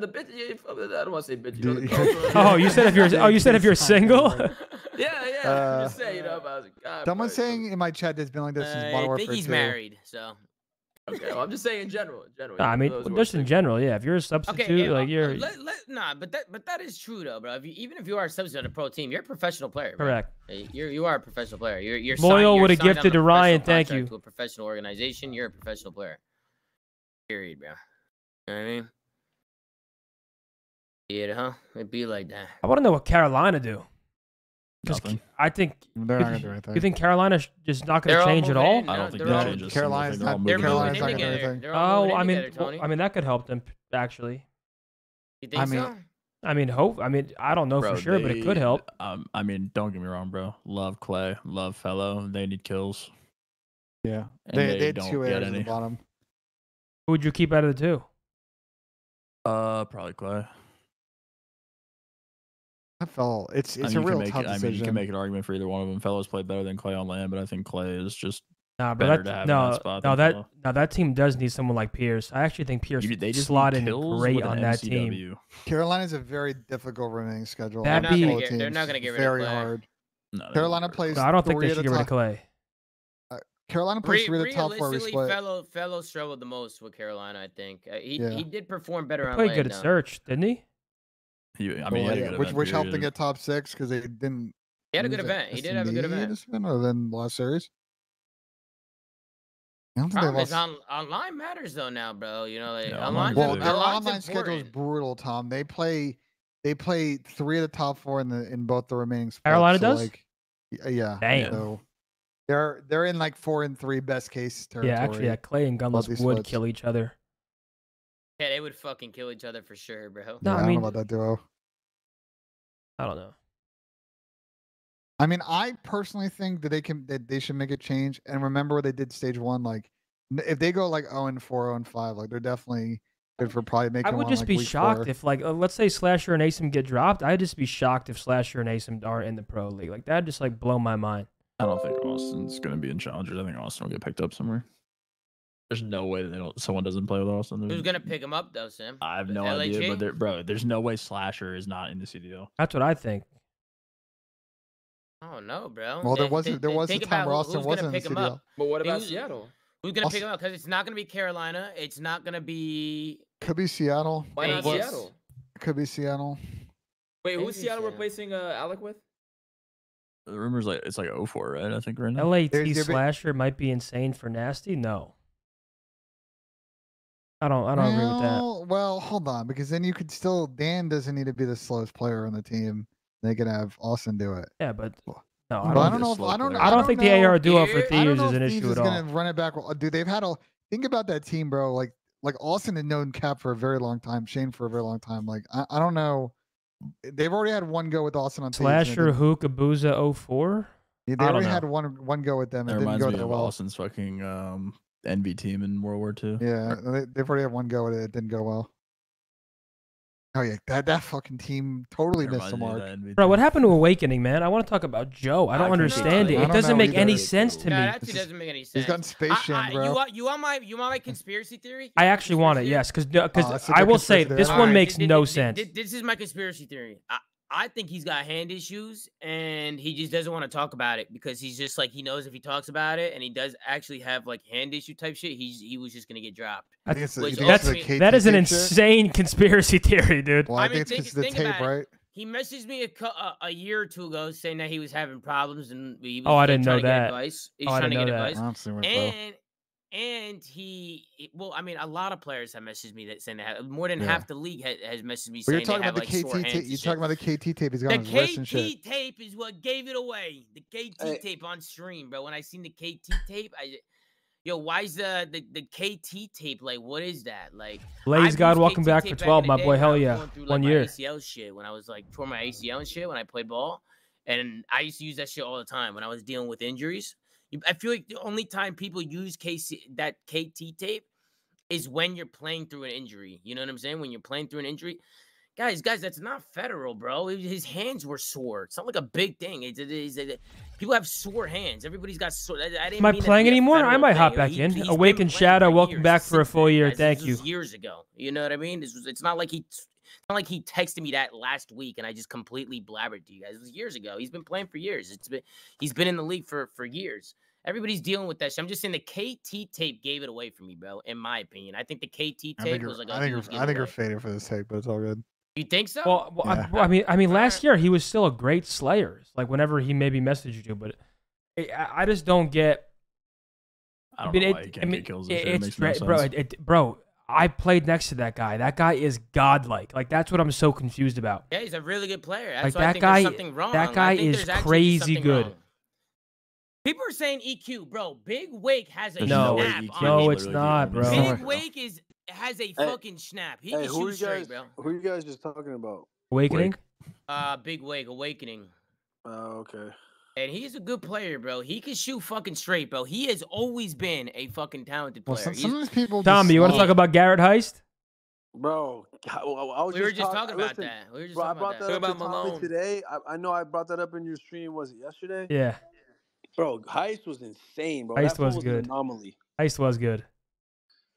Course. Uh, the bitch. yeah, I don't want to say bitch. You know, the girls, Oh, you said if you're oh you said if you're single. yeah, yeah. Uh, I'm just saying, you know, I was like, God, Someone's bro, saying in my chat that's been like this since Uh, Modern I Warfare think he's 2. married, so Okay, well, I'm just saying in general. In general. Nah, I mean, those who just in general, yeah. If you're a substitute, okay. yeah, like uh, you're let, let, nah, but that but that is true though, bro. If you, even if you are a substitute on a pro team, you're a professional player. bro. correct. Uh, You're you are a professional player. You're you're Loyal signed, you're would've signed on gifted to Ryan, thank you. To a professional organization, you're a professional player. Period, bro. You know what I mean? Yeah, huh? It'd be like that. I want to know what Carolina do. 'Cause Nothing. I think They're not gonna do anything. you think Carolina's just not going They're to all change at all. in. I don't think they're all- changes. Carolina's. They're all not- They're moving Carolina's not gonna do together. anything. All Oh, I mean, together, well, I mean that could help them actually. You think mean, so? I mean, hope. I mean, I don't know Bro, for sure, but it could help. Um, I mean, don't get me wrong, bro. Love Clay, love Fellow. They need kills. Yeah, And they, they they don't two get airs at the any. bottom. Who would you keep out of the two? Uh, probably Clay. I felt it's I it's mean, a you real can make, tough I mean, you can make an argument for either one of them. Fellows played better than Clay on land, but I think Clay is just Nah, but better that, to have in no, that spot no, than that Fellow. no, that team does need someone like Pierce. I actually think Pierce You- they just slot in great on an that team. MCW. Carolina's a very difficult remaining schedule. That'd on be- both They're not gonna get rid of very Clay. hard. No, Carolina won't. plays. No, I don't think they should the get rid of Clay. Carolina plays Re- three of the top four we realistically, split. fellow fellow struggled the most with Carolina. I think uh, he Yeah. he did perform better He on played land, good at though. search, didn't he? He, I mean, Well, he had a yeah, good which event which helped them get top six because they didn't. He had a good event. He did have a good event. this event, Other than last series. I don't think they Problem is, lost. on, online matters though now, bro. You know, like Yeah, online. Well, their online's online schedule is brutal, Tom. They play, they play three of the top four in the in both the remaining. Splits, Carolina so, does? Like, uh, yeah. Damn. So they're they're in like four and three best case territory. Yeah, actually, yeah, Clay and Gunless would splits. kill each other. Yeah, they would fucking kill each other for sure, bro. No, Yeah, I I, mean- don't know about that duo. I don't know. I mean, I personally think that they can that they should make a change and remember what they did stage one. Like, if they go like zero and four, zero and five, like they're definitely good for probably making. I would one, just like, be shocked four. if, like, uh, let's say Slasher and Asim get dropped. I'd just be shocked if Slasher and Asim aren't in the pro league. Like that'd just like blow my mind. I don't think Austin's going to be in challengers. I think Austin will get picked up somewhere. There's no way that they don't. Someone doesn't play with Austin. Who's gonna pick him up though, Sam? I have The no idea, but there, bro, there's no way Slasher is not in the CDL. That's what I think. Oh no, bro. Well, there was th- a- there was a time where Austin who's gonna wasn't in pick the him CDL. up. But what about Who's- Seattle? Who's gonna Also- pick him up? Because it's not gonna be Carolina. It's not gonna be. Could be Seattle. Why not Seattle? Could be Seattle. Wait, who's Seattle Seattle. replacing uh, Alec with? The rumors like it's like 04, right? I think right now. LAT There's- there be- Slasher might be insane for nasty. No, I don't. I don't agree with that. Well, well, hold on, because then you could still Dan doesn't need to be the slowest player on the team. They could have Austin do it. Yeah, but no, I don't. I don't know. If, slow I don't. player. I don't think the AR duo for Here- I I Thieves is an issue is at all. gonna run it back. Dude, they've had a think about that team, bro. Like, like Austin had known Cap for a very long time, Shane for a very long time. Like, I, I don't know. They've already had one go with Austin on Thieves, and it Slasher didn't- Hook Abuzah 04. yeah, They don't already know. had one one go with them. That It didn't go me that well. Austin's fucking um, NV team in World War II. Yeah, they, they've already had one go at it. It didn't go well. Oh yeah, that that fucking team totally That missed the reminds me of mark. Bro, what happened to Owakening, man? I want to talk about Joe. I I don't don't understand know. it. It doesn't know make any sense to No, me. that This actually doesn't make any sense. He's gotten Space I- Jam, I- bro. You want you want my you want my conspiracy theory? You I actually want it, conspiracy yes, because Oh, because that's a I good will say conspiracy this theory. one Alright, makes thi- thi- no thi- sense. thi- This is my conspiracy theory. I, I think he's got hand issues and he just doesn't want to talk about it because he's just like he knows if he talks about it and he does actually have like hand issue type shit, he's he was just gonna get dropped. I think it's, Which you think it's also the mean- KT That is an tape shit? insane conspiracy theory, dude. Well, I, I mean, think it's think- 'cause the think tape, about it. right? He messaged me a, cou- a, a year or two ago saying that he was having problems and he was Oh, I didn't trying know to get that. advice. He Oh, was I trying to didn't get know that. advice. I don't And and he he- well, I mean, a lot of players have messaged me that saying they have more than Yeah. half the league has, has messaged me But saying you're talking they have about the like KT tape. You're talking about the KT tape. He's got The on his wrist and shit. KT tape is what gave it away. The KT Hey. tape on stream, bro. When I seen the KT tape, I yo, why is the, the the KT tape like? What is that? Like, Blaze God, welcome KT back for 12, in my the boy. Hell when I was yeah. through, like, One my year. ACL shit when I was like tore my ACL and shit when I played ball, and I used to use that shit all the time when I was dealing with injuries. I feel like the only time people use KC that KT tape is when you're playing through an injury. You know what I'm saying? When you're playing through an injury. Guys, guys, that's not federal, bro. His hands were sore. It's not like a big thing. It's, it's, it's- people have sore hands. Everybody's got sore. I, I didn't Am I mean that to playing anymore? I might thing. hop back he- in. Awakened playing Shadow, welcome years back for a full year. guys. Thank This you. was years ago. You know what I mean? This was. It's not like he. It's not like he texted me that last week and I just completely blabbered to you guys. It was years ago. He's been playing for years. It's been. He's been in the league for for years. Everybody's dealing with that shit. I'm just saying the KT tape gave it away for me, bro. In my opinion, I think the KT tape was like a I think, huge you're, I think you're giveaway. faded for this tape, but it's all good. You think so? Well, well, Yeah. I, well, I mean, I mean, last year he was still a great slayer. Like whenever he maybe messaged you, but I, I just don't get. I don't mean, know it- why he can't mean, get kills it- It it's makes no dra- bro, it, it- bro. I played next to that guy. That guy is godlike. Like that's what I'm so confused about. yeah, he's a really good player. That's Like, why I that think guy- something wrong. that I guy is crazy good. wrong. People are saying EQ, bro. Big Wake has a There's no snap EQ on No, him. it's not, bro. Big. Wake is has a Hey, fucking snap. He Hey, can who shoot you straight, guys? bro. Who you guys just talking about? Owakening. Uh, Big Wake, Owakening. Oh, okay. And he's a good player, bro. He can shoot fucking straight, bro. He has always been a fucking talented Well, player. some, some of these people. Tommy, you want to talk about Garrett Heist? Bro, I, I was we were just, just talk- talking about listen, that. We were just Bro, I talking brought about that that. up Talk to about Tommy Malone. today. I, I know I brought that up in your stream. Was it yesterday? Yeah, Bro, Heist was insane, bro. Heist that was was good. An anomaly. Heist was good.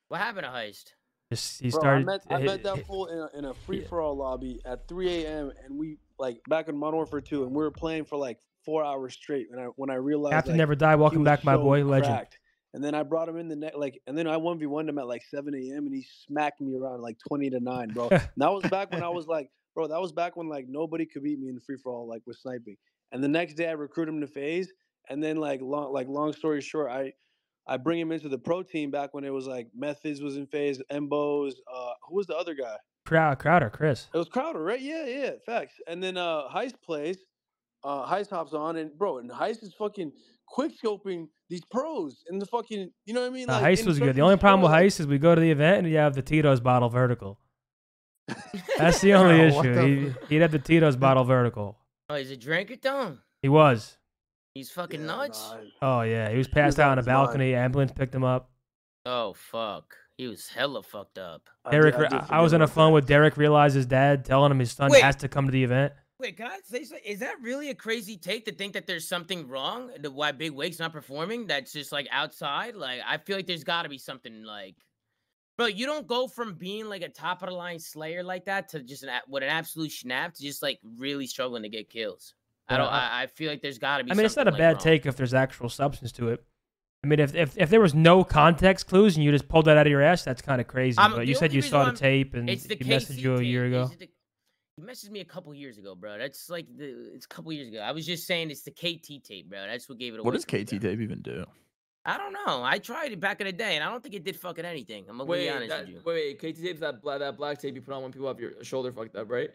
What happened to Heist? Just he Bro, started. I met, I hit- met that hit- fool in a, in a free yeah. for all lobby at 3 a.m. and we like back in Modern Warfare 2, and we were playing for like four hours straight. And I when I realized Captain like, never die. Welcome back, my so boy. Legend. cracked. And then I brought him in the net, like, and then I one v one him at like 7 a.m. and he smacked me around like 20 to nine, bro. And that was back when I was like, bro, that was back when like nobody could beat me in free for all, like with sniping. And the next day I recruit him to FaZe, and then like long, like long story short, I. I bring him into the pro team back when it was like Methodz was in FaZe, Embos. Uh, who was the other guy? Crowd, Crowder, Chris. It was Crowder, right? Yeah, yeah, facts. And then uh Heist plays, uh Heist hops on and bro, and Heist is fucking quick scoping these pros in the fucking you know what I mean? Uh, Like Heist was good. The only problem with Heist is we go to the event and you have the Tito's bottle vertical. That's the only Oh, issue. the He, he'd have the Tito's bottle vertical. Oh, he's a drinker, though. He was. He's fucking Yeah, nuts. nah, Oh yeah, he was passed out out on a his mind. balcony. Ambulance picked him up. Oh fuck, he was hella fucked up. I did- Derek, I did I, was on the about phone with Derek. Realized his dad telling him his son Wait. has to come to the event. Wait, can I say something? Is that really a crazy take to think that there's something wrong? The why Big Wake's not performing? That's just like outside. Like I feel like there's got to be something like, bro. You don't go from being like a top of the line slayer like that to just an with an absolute snap to just like really struggling to get kills. I don't. I- I, feel like there's got to be. I mean, it's not a something, bad wrong. take if there's actual substance to it. I mean, if, if if there was no context clues and you just pulled that out of your ass, that's kind of crazy. But you said you saw the I'm- tape and It's the he messaged you a year ago. Is it the- He messaged me a couple years ago, bro. That's like the. It's a couple years ago. I was just saying it's the KT tape, bro. That's what gave it away. What does for me, KT tape even do? I don't know. I tried it back in the day, and I don't think it did fucking anything. I'm gonna Wait, be honest that, with you. wait, wait. KT tape's that black, that black tape you put on when people have your shoulder fucked up, right?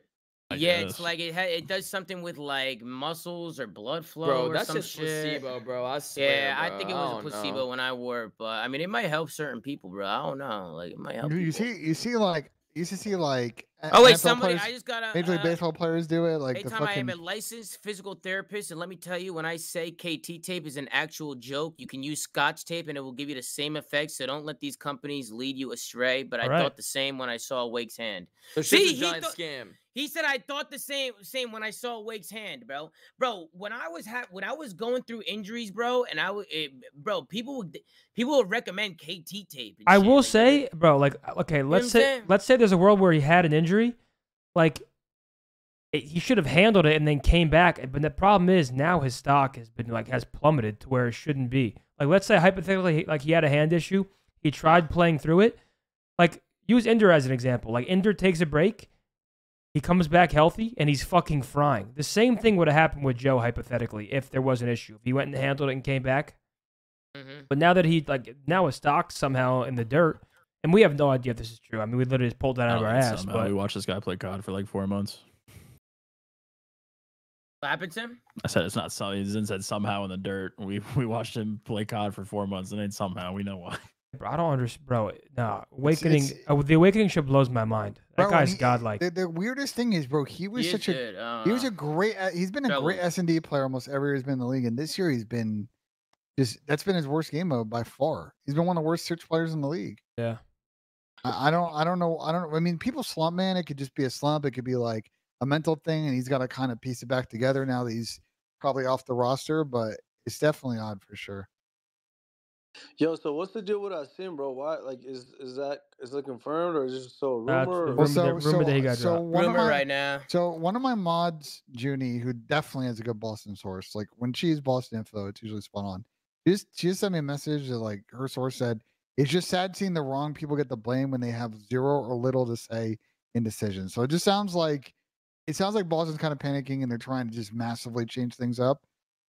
I yeah, it's like it ha- it does something with like muscles or blood flow Bro, or that's some just shit. placebo, bro. I swear. Yeah, I think it was a placebo know. when I wore it, but I mean, it might help certain people, bro. I don't know. Like, it might help. You, you people. see, you see, like you used to see like. a- Oh wait, NFL somebody! players, I just got a. Major League uh, Baseball players do it. Like the Anytime I am a licensed physical therapist, and let me tell you, when I say KT tape is an actual joke, you can use Scotch tape and it will give you the same effect. So don't let these companies lead you astray. But I All right. thought the same when I saw Wake's hand. So shit's See, a he giant thought- scam. He said I thought the same same when I saw Wake's hand, bro. Bro, when I was ha- when I was going through injuries, bro, and I would, it, bro, people would people would recommend KT tape. I will like, say, bro, like uh, okay, let's I'm say saying? let's say there's a world where he had an injury, like it, he should have handled it and then came back. Eh, but the problem is now his stock has been like has plummeted to where it shouldn't be. Like let's say hypothetically, like he had a hand issue, he tried playing through it. Like use Ender as an example. Like Ender takes a break, he comes back healthy, and he's fucking frying. The same thing would have happened with Joe hypothetically if there was an issue. If he went and handled it and came back. Mhm. But now that he like now his stock somehow in the dirt, and we have no idea if this is true. I mean, we literally just pulled that out of our ass. somehow But we watched this guy play COD for like four months. What happened to him? I said it's not some. He didn't said somehow in the dirt. We we watched him play COD for four months, and then somehow we know why. Bro, I don't understand, bro. Nah, Owakening. it's- uh, the Owakening ship blows my mind. That Bro, guy's he- godlike. The, the weirdest thing is, bro, he was He such a good, he was a great. uh, He's been a great S and D player almost every year he's been in the league, and this year he's been just that's been his worst game mode by far. He's been one of the worst search players in the league. Yeah. I, I don't I don't know I don't I mean people slump man. It could just be a slump. It could be like a mental thing, and he's got to kind of piece it back together now that he's probably off the roster. But it's definitely odd for sure. Yo, so what's the deal with Asim, bro? Why, like, is is that is it confirmed or is it just so rumor? the or- Well, Rumor that- rumor that he got so dropped. one of Rumor my, right now. So one of my mods, Junie, who definitely has a good Boston source, like when she's Boston info, it's usually spot on. She just she just sent me a message that like her source said, it's just sad seeing the wrong people get the blame when they have zero or little to say in decisions. So it just sounds like it sounds like Boston's kind of panicking and they're trying to just massively change things up.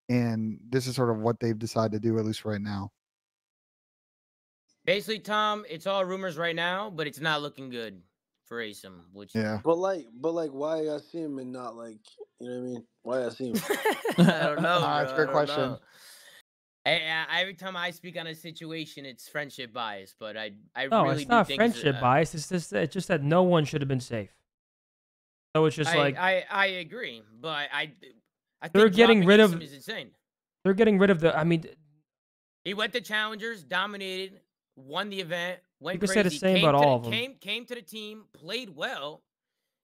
And this is sort of what they've decided to do, at least right now. Basically, Tom, it's all rumors right now, but it's not looking good for Asim. Which Yeah. But like, but like, why I see him and not like, you know what I mean? Why Asim? I don't know. Ah, it's a bro, good question. know. I- I- every time I speak on a situation, it's friendship bias, but I I No, really it's not think it's, friendship uh, bias. It's just it's just that no one should have been safe. So it's just I, like I I agree, but I I think They're getting rid of- is insane. they're getting rid of the. I mean, He went to challengers, dominated, won the event, went could crazy. say the same came about all the, of 'em. Came came to the team, played well,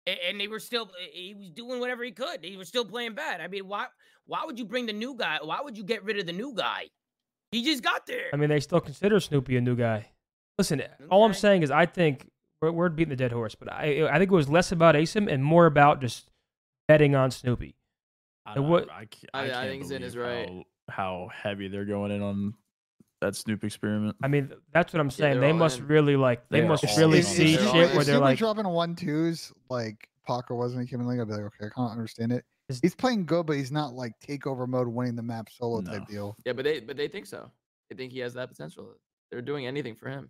and, and they were still. Eh, eh, he was doing whatever he could. He was still playing bad. I mean, why why would you bring the new guy? Why would you get rid of the new guy? He just got there. I mean, they still consider Snoopy a new guy. Listen, all I'm saying is I think we're, we're beating the dead horse, but I I think it was less about Asim and more about just betting on Snoopy. I, what- I, I- I, I think Zin is right. How, how heavy they're going in on that Snoop experiment. I mean, that's what I'm saying. they're they must in. really like. They They must really in. see They're all shit in. where they're like, dropping one twos like Paco was when he came in the league. I'd be like, okay, I can't understand it. Is- He's playing good, but he's not like takeover mode, winning the map solo type deal. Yeah, but they but they think so. They think he has that potential. They're doing anything for him.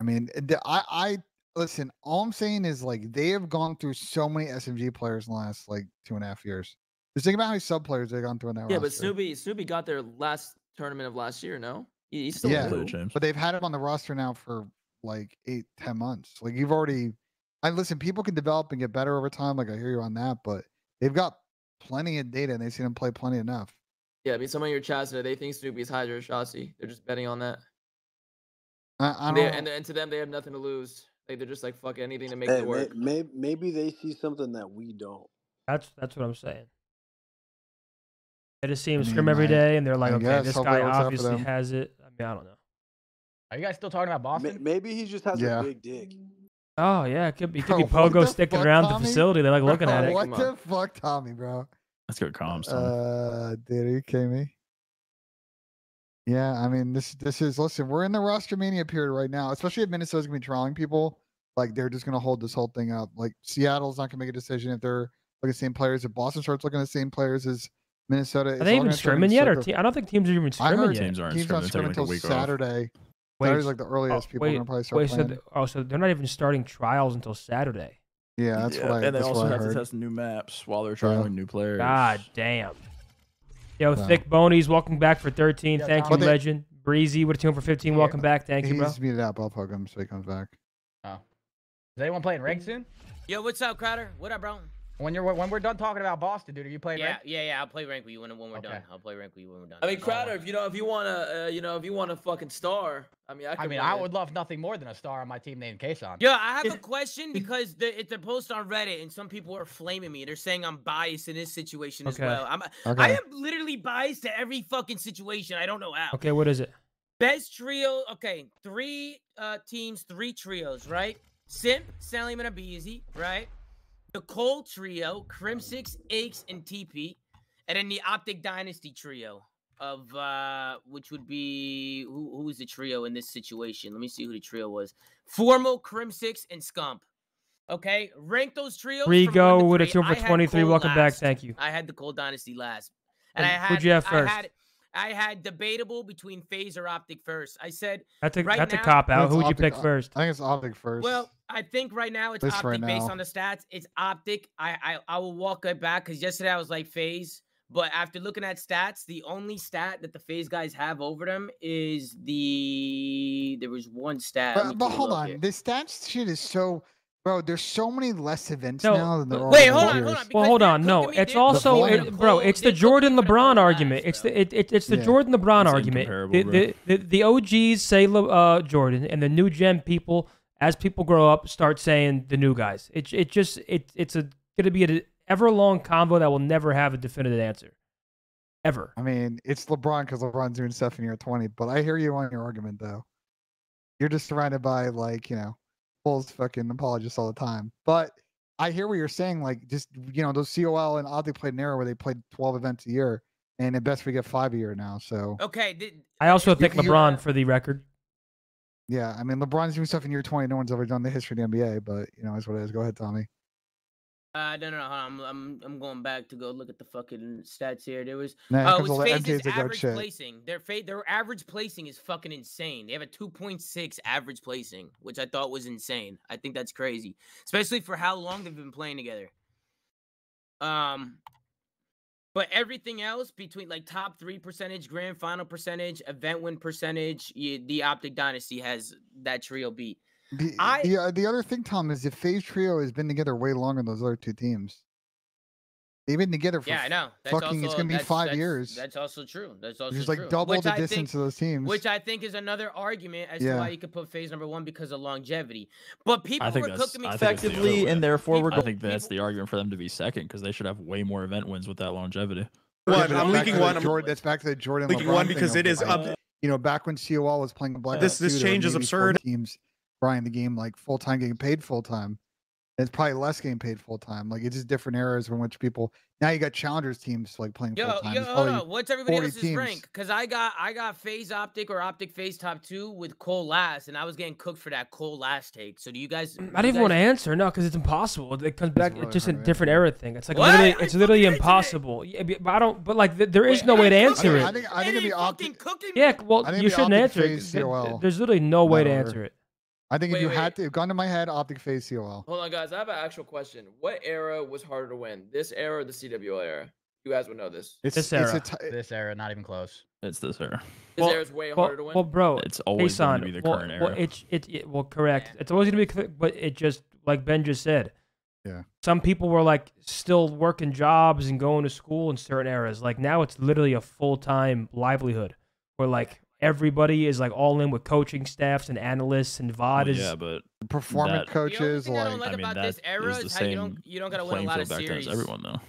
I mean, the- I, I listen. All I'm saying is like they have gone through so many SMG players in the last like two and a half years. Just think about how many sub players they've gone through in that Yeah, but. Snoopy Snoopy got their last tournament of last year. No, He- he's still Yeah. new. James. but they've had him on the roster now for like eight, ten months. Like you've already. I listen. People can develop and get better over time. Like I hear you on that, but they've got plenty of data and they've seen him play plenty enough. Yeah, I mean, some of your chats today, they think Snoopy's Hydra Shotzzy. They're just betting on that. I, I And, don't. they, and, and to them, they have nothing to lose. Like they're just like fuck anything to make Hey, it work. may, may, maybe they see something that we don't. that's that's what I'm saying. They just see him I scrim mean, every I- day, and they're like, I okay, guess. this Hopefully guy it works out for obviously has it. I mean, I don't know. Are you guys still talking about Boston? Maybe he just has Yeah. a big dick. Oh yeah, it could be. It could Bro, be what Pogo sticking fuck, around the facility. They're like looking Bro, at it. What the fuck, Tommy, bro? Let's go comms. Tommy. Uh, did he kidding me? Yeah, I mean this this is listen, we're in the roster mania period right now, especially if Minnesota's gonna be trialing people. Like they're just gonna hold this whole thing up. Like Seattle's not gonna make a decision if they're looking at the same players. If Boston starts looking at the same players as Minnesota, Are they even gonna scrimming yet? Or te- I don't think teams are even I scrimming heard yet. Teams aren't teams scrimming. They're scrimming taking like a until off. Saturday. Wait, Saturday's like the earliest oh, people are gonna probably start wait, so playing. th- oh, so they're not even starting trials until Saturday. yeah, that's what I. and they also have to test new maps while they're trialing new players. God damn. Yo, Wow. Thick Bonies, welcome back for 13. Yeah, Thank you, they- legend. Breezy, with a tune for 15. Yeah. Welcome back. Thank you, bro. He's muted up. I'll poke him so he comes back. Oh. Is anyone playing ranked soon? Yo, what's up, Crowder? What up, bro? When you're when we're done talking about Boston, dude, are you playing Yeah, ranked? yeah, yeah. I'll play rank with you when, when we're Okay. done. I'll play rank with you when we're done. I mean. Crowder, if you know, if you want to, uh, you know, if you want a fucking star, I mean, I, I mean, run I it. would love nothing more than a star on my team named Kason. Yeah, I have a question because the, it's a post on Reddit and some people are flaming me. They're saying I'm biased in this situation as well. I'm, I am literally biased to every fucking situation. I don't know how. Okay, what is it? Best trio. Okay, three uh, teams, three trios, right? Simp, Sally, and aBeZy, right? The COL trio, Crimsix, Aches, and TP, and then the Optic Dynasty trio of uh which would be who who was the trio in this situation? Let me see who the trio was. Formal, Crimsix, and Scump. Okay, rank those trios. Rigo with a three. two for 23. Cole Welcome back. Thank you. I had the COL Dynasty last, and I had who'd you have I first? had I had debatable between FaZe or Optic first. I said That's a right that's now- a cop out. Who would you pick first? I think it's Optic first. Well, I think right now it's This optic right based on the stats. It's optic. I I, I will walk it back because yesterday I was like FaZe, but after looking at stats, the only stat that the FaZe guys have over them is the there was one stat. but, but hold on, here. the stats shit is so. Bro, there's so many less events No, now than there are. Wait, in hold on, hold on. Well, hold on. No, it's also, it, bro. It's the they're Jordan me for the LeBron argument. last, It's the it, it, it's the Yeah. Jordan LeBron It's argument. The, the, the, the OGs say Le- uh, Jordan, and the new gen people, as people grow up, start saying the new guys. It it just it it's a gonna be an ever long combo that will never have a definitive answer, ever. I mean, it's LeBron because LeBron's doing stuff in year 20. But I hear you on your argument though. You're just surrounded by like you know, Bulls fucking apologists all the time. But I hear what you're saying. Like just you know, those COL and Optic played an era where they played 12 events a year, and at best we get five a year now. So Okay, did, I also You- pick you- LeBron for the record. yeah, I mean, LeBron's doing stuff in year 20 no one's ever done the history of the NBA. But you know, it's what it is. Go ahead, Tommy. Uh no no no. I'm I'm I'm going back to go look at the fucking stats here. There was Nah, Oh, it's the FaZe's MJs they go average placing. Their fa- their average placing is fucking insane. They have a 2.6 average placing, which I thought was insane. I think that's crazy, especially for how long they've been playing together. Um, but everything else between like top three percentage, grand final percentage, event win percentage, you, the Optic Dynasty has that trio beat. The, I- the, uh, the other thing, Tom, is if FaZe Trio has been together way longer than those other two teams. They've been together for Yeah, I f- know. That's fucking- it's gonna be that's- five that's- years. That's also true. That's also There's true. like double Which the I think- distance of those teams. Which I think is another argument as Yeah. to why you could put FaZe number one because of longevity. But people I think were that's cooking me I think it's the Effectively, and therefore we're I think that's people- the argument for them to be second because they should have way more event wins with that longevity. Yeah, One, I'm leaking to the one. I'm Jordan, that's back to the Jordan. leaking LeBron one because of, it is like, up. You know, back when COL was playing Black This- this 2, there were change is absurd. Teams buying the game like full time, getting paid full time. It's probably less getting paid full time. Like it's just different eras in which people now you got challengers teams like playing Yo, full time. yo, hold on. What's everybody else's teams. rank? Because I got I got FaZe optic or optic FaZe top two with COL last, and I was getting cooked for that Cole last take. So do you guys? Mm, I you didn't even want to answer no because it's impossible. It comes back. really it's just a hard to different answer. era thing. It's like What? literally, I it's literally fucking it. impossible. Yeah, but I don't. But like, th- there is Wait, no I way to answer cooking it. I think I think It it'd be ain't optic. cooking. Yeah, well, you shouldn't answer it. FaZe 'cause th- th- COL. There's literally no way to answer it. I think if you wait. had to gone to my head, optic FaZe COL. Hold on, guys. I have an actual question. What era was harder to win? This era or the CWL era? You guys would know this. It's This it's era. a t- This era, not even close. It's this era. This Well- era is way Well, harder to win. well, bro, It's always Hassan, going to be the well, current era. Well, it's it, it well correct. Yeah. It's always gonna be, cl- but it just like Ben just said. Yeah. Some people were like still working jobs and going to school in certain eras. Like now, it's literally a full time livelihood where like everybody is like all in with coaching staffs and analysts and VOD Well, is. yeah, but performant that- The only coaches thing I don't like like I mean, about this era is is, how you don't you don't gotta win a lot field of back then series. everyone though.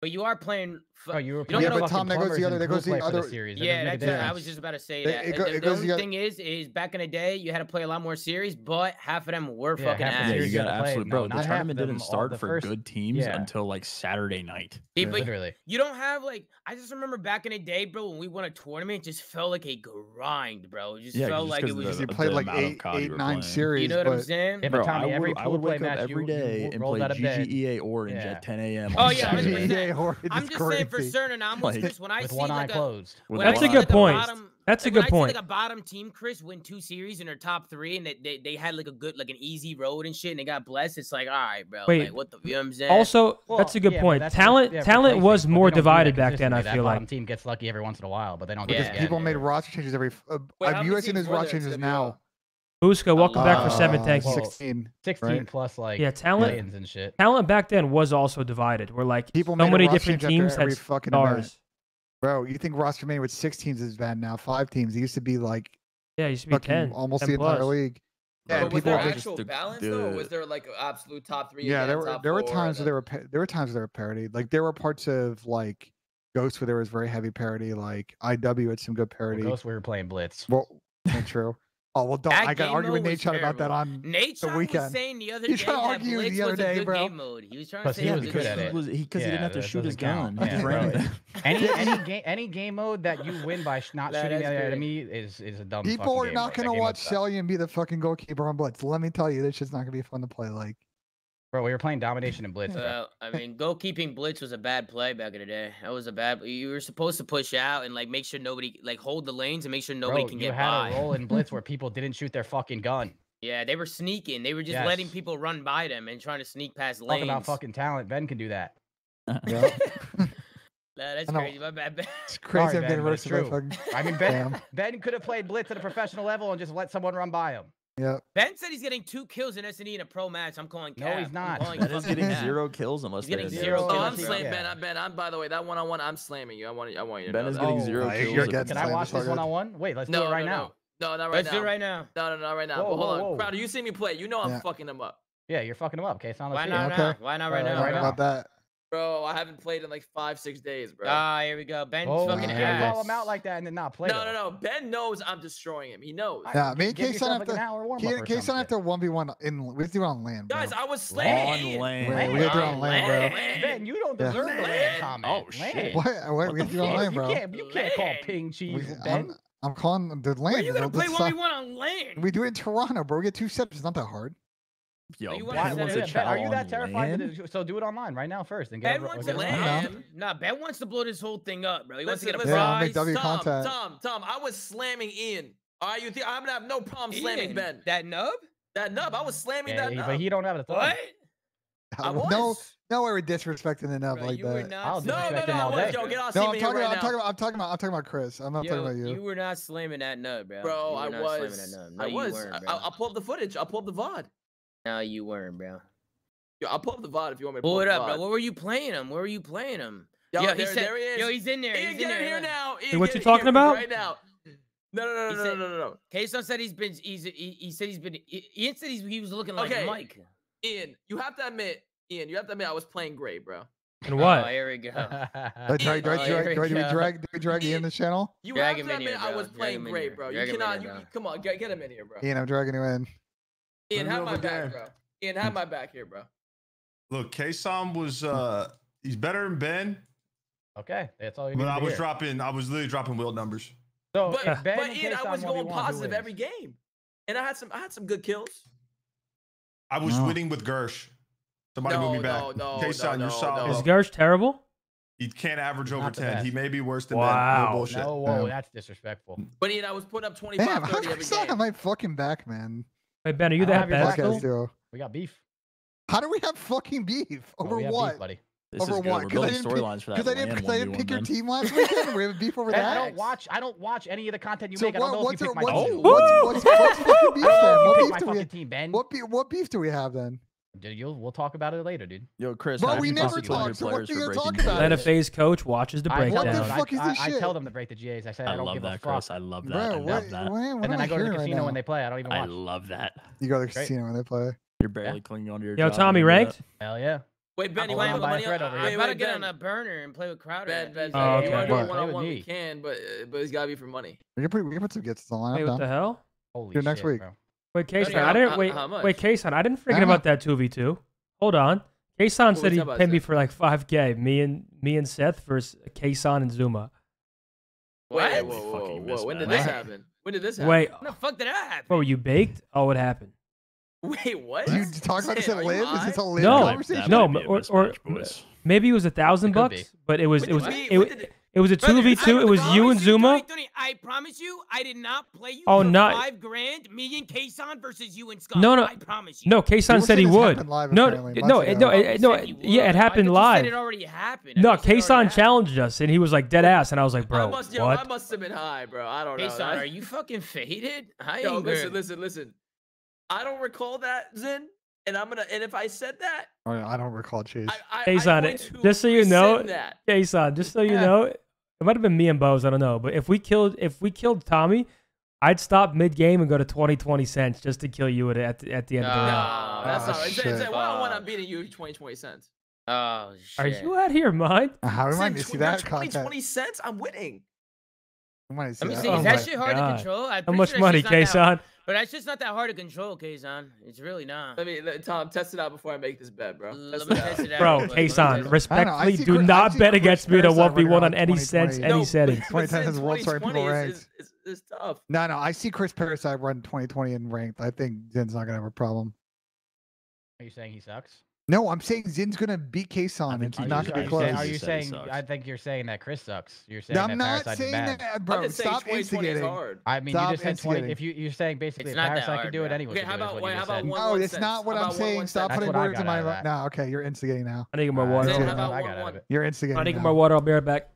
But you are playing. fu- Oh, you were you don't playing Yeah, gotta but Tom, that goes the other- that goes the play the other- series. There's Yeah, no that's difference. I was just about to say It- that. it Uh, go- the it the goes only the thing is, is back in the day you had to play a lot more series, but half of them were Yeah, fucking ass. Yeah, you you got gotta absolutely bro. not The tournament didn't start for first- good teams yeah. until like Saturday night. Yeah, but Literally. you don't have like I just remember back in the day, bro, when we won a tournament, it just felt like a grind, bro. It just Yeah, felt just like 'cause it was. because the- you played like amount of eight, COD you eight, were nine series. You know what I'm saying? Yeah, Bro, I every would, I pool play wake match, up every you- you day w- and rolled play out of bed. GGEA Orange at 10 a.m. Oh, yeah, Saturday. 100%. GGA Hornets I'm is just saying for crazy. certain anomalies, Like- Chris, when I With see one eye like a closed. With when one I That's a good point. bottom- That's a like, when good I see, point. like a bottom team, Chris, win two series in their top three, and they, they, they had like a good like an easy road and shit, and they got blessed. It's like, all right, bro. Wait, like, what the you know what I'm saying? Also, Well, that's a good yeah, point. Talent, yeah, talent was but more don't do that divided back then. I feel like. bottom team gets lucky every once in a while, but they don't. Yeah. Because people made roster changes every. I've you guys seen teams his were roster changes now? Buska, welcome back for seven. Ah, Thank you. 16. 16 right? plus like Yeah, talent- play-ins and shit. Talent back then was also divided. We're like People so made a many different teams had every fucking event. stars. Bro, you think roster made with six teams is bad now? Five teams. It used to be like Yeah, it used to be fucking ten, almost 10 the entire plus. league. Yeah, but and was people there are just actual the- balance though? Or was there like absolute top three? Yeah, there were there were times where there were pa- there were times there were parody. Like there were parts of like Ghost where there was very heavy parody. Like IW had some good Well, parody. Ghost, we were playing Blitz. Well, not true. Oh well, don't. That I got arguing with Nate about that on Nate the weekend. Was saying the other He's day trying to argue Blitz the other day, bro. Game mode. He was trying to say he was good at it because he, yeah, he didn't have to shoot his gun. Yeah, any any game any game mode that you win by not that shooting the enemy is is a dumb. People are not going to watch Selly and be the fucking goalkeeper on Blitz. Let me tell you, this shit's not going to be fun to play. Like Bro, we were playing domination and blitz. Uh, I mean, goalkeeping blitz was a bad play back in the day. That was a bad. You were supposed to push out and like make sure nobody like hold the lanes and make sure nobody bro, can get by. You had a role in blitz where people didn't shoot their fucking gun. Yeah, they were sneaking. They were just yes. letting people run by them and trying to sneak past Talk lanes. Talk about fucking talent. Ben can do that. That's crazy. My bad, Ben. It's crazy. Sorry, ben, I'm getting worse. Fucking... I mean, Ben. Damn. Ben could have played blitz at a professional level and just let someone run by him. Yeah. Ben said he's getting two kills in S and E in a pro match. I'm calling. Cap. No, he's not. I'm getting Cap. zero kills unless he's getting zero. Oh, kills. I'm slamming yeah. Ben. I'm ben, I'm by the way that one on one. I'm slamming you. I want. You, I want you. To ben is that. getting zero oh, kills. Can I watch this one on one? Wait, let's no, do it right no, now. No, no, not right let's now. Let's do it right now. No, no, not right now. Whoa, hold whoa, on, Crowder. You see me play. You know I'm yeah. fucking him up. Yeah, you're fucking him up. Okay, it's not. Why not? Why not right now? Right about that. Bro, I haven't played in like five, six days, bro. Ah, here we go. Ben's oh, fucking ass. call him out like that and then not play. No, no, no. Ben knows I'm destroying him. He knows. Yeah, me and Case on after Case have to one v one in with you on land. Bro. Guys, I was slaying. On land, land. we had you on land, bro. Land. Ben, you don't deserve yeah. land. comment. Oh shit. What? what, we had you on land, bro. You can't, you can't call ping cheese, we, Ben. I'm, I'm calling the land. Are you gonna play one v one on land? We do it in Toronto, bro. We get two steps. It's not that hard. Yo, you want to set it. Are you that terrified? That so do it online right now first and get. Ben wants to land. Nah, Ben wants to blow this whole thing up, bro. He listen, wants to get a prize. Tom, contact. Tom, Tom, I was slamming Ian. All right, you think I'm gonna have no problem Ian, slamming Ben? That nub? That nub? I was slamming yeah, that he, nub. But he don't have a thumb. What? I was. No, no, we're disrespecting enough nub like that. Were no, no, no, yo, get off no, I'm talking, about, I'm talking about, I'm talking about, I'm talking about Chris. I'm not yo, talking about you. You were not slamming that nub, bro. Bro, I was. No, I was. I, will pull up the footage. I'll pull up the VOD. No, you weren't, bro. Yo, I'll pull up the VOD if you want me to pull, pull it up, bro. What were you playing him? Where were you playing him? Yo, yo there, said, there he is. Yo, he's in there. He's in, here, now. Hey, what you talking about? Right now. No, no, no, no, said, no, no, no. Kason said he's been. He's. He, he said he's been. Ian said he's, he was looking like okay. Mike. Ian, you have to admit. Ian, you have to admit I was playing great, bro. And oh, what? Oh, here we go. drag, drag, drag, drag, drag, drag Ian the channel. You drag have to admit here, I was playing great, bro. You cannot. You, come on, get, get him in here, bro. Ian, I'm dragging you in. Ian, have my back, bro. Ian, have my back here, bro. Look, Kason was hmm. uh he's better than Ben. Okay, that's all you. But I was hear. dropping, I was literally dropping wheel numbers. So, but, ben but Ian, I was going positive every game, and I had some, I had some good kills. I was no. winning with Gersh. Somebody no, move me back. No, no, no, you're solid. Is Gersh terrible? He can't average over 10. Best. He may be worse than wow. Ben. No bullshit. No, whoa, that's disrespectful. But Ian, I was putting up 25 Damn, 30 every game. I my fucking back, man. Hey Ben, are you that bad? Podcast, though? We got beef. How do we have fucking beef over oh, what? Beef, buddy. This over what? Because I didn't storylines for that. I didn't, I didn't pick your team last weekend. we have beef over that. I don't watch. I don't watch any of the content you so make. What, I don't know if you pick my team. What's, what's, what's, what's beef then? What beef do we? Team, ben. What beef do we have then? Dude, you'll we'll talk about it later, dude. Yo, Chris, but we never talk. So what are you talk about? Atlanta FaZe coach watches the breakdown. I, what the fuck is this I, shit? I tell them to break the GAs. I said I, I don't give that, a fuck. Chris. I love that. Bro, I what, love that. What, what and then I, I go to the casino right when they play. I don't even. Watch. I love that. You go to the casino when they play. You're barely yeah. clinging onto your. Yo, job, Tommy ranked. Hell yeah. Wait, Benny, why am I about get on a burner and play with Crowder? Bad, bad. You one on one? We can, but but it's gotta be for money. We can put we can put some gets on. line what the hell? Holy shit, next week. Wait, Kason, I didn't wait. How? Wait, Kason, I didn't forget about that two v two. Hold on. Kason said he paid me for like five k. Me and me and Seth versus Kason and Zoomaa. What? Wait, whoa, whoa, whoa. When did this happen? When did this happen? Wait, when the fuck did that happen? Bro, you baked? Oh, what happened. Wait, what? You talk about this at live? Is this a live no, conversation? No, or, or, or maybe it was a thousand bucks, but it was Which it was it, it was a two v two. It was you and Zoomaa. Tony, Tony, I promise you, I did not play you. Oh, not five grand. Me and Kason versus you and Scott. No, no, I promise you. No, Kason said he would. Live, no, no, no, no, no. Yeah, it happened live. it already happened. No, Kason challenged us, and he was like dead ass, and I was like, bro, I must, what? Yo, I must have been high, bro. I don't know. Kason, are you fucking faded? I yo, listen, listen, listen. I don't recall that, Zen and I'm gonna and if I said that, I don't recall Chase. I, I, just so you know, Kason. Just so you know, it might have been me and Bose. I don't know, but if we killed, if we killed Tommy, I'd stop mid game and go to 20, 20 cents just to kill you at at, the- at the end of the round. No, that's Oh, not. It's, it's, shit. one on one. I'm beating you 20, 20 cents. Oh shit. Are you out of your mind? Uh, how Zen, remind me to see you're that 20, content. 20 cents. I'm winning. I want see Let me that. see. Oh Is that shit hard God. to control? I'm How much sure money, shit's not. Kason? But that's just not that hard to control, Kazan. It's really not. Let me let, Tom test it out before I make this bet, bro. Let Test me it out. test it out. Bro, real quick. Let me Kason, test it out. I don't respectfully, do Chris- not bet against me in a Parasite running 1v1 on any 2020. sense, any No, setting. but 2010 since has World Story people 2020 ranked. is- is- is tough. No, no, I see Chris Parasite run 2020 in ranked. I think Zin's not gonna have a problem. Are you saying he sucks? No, I'm saying Zin's gonna beat Kason. think It's not gonna be close. saying, are you saying? I think you're saying that Chris sucks. You're saying I'm that not Parasite's saying bad. that, I'm bro. saying Stop instigating. hard. I mean, Stop you just said 20. instigating. If you you're saying basically It's not that Parasite hard, can do it, bro. anyone Okay, how do it. is about what wait, how about one No, one it's cents? not what I'm one saying. one Stop putting words in my mouth. that. No, okay, you're instigating now. I need to more water. Zen, so how about I got out of one? it. You're instigating. I need to more water. I'll be right back.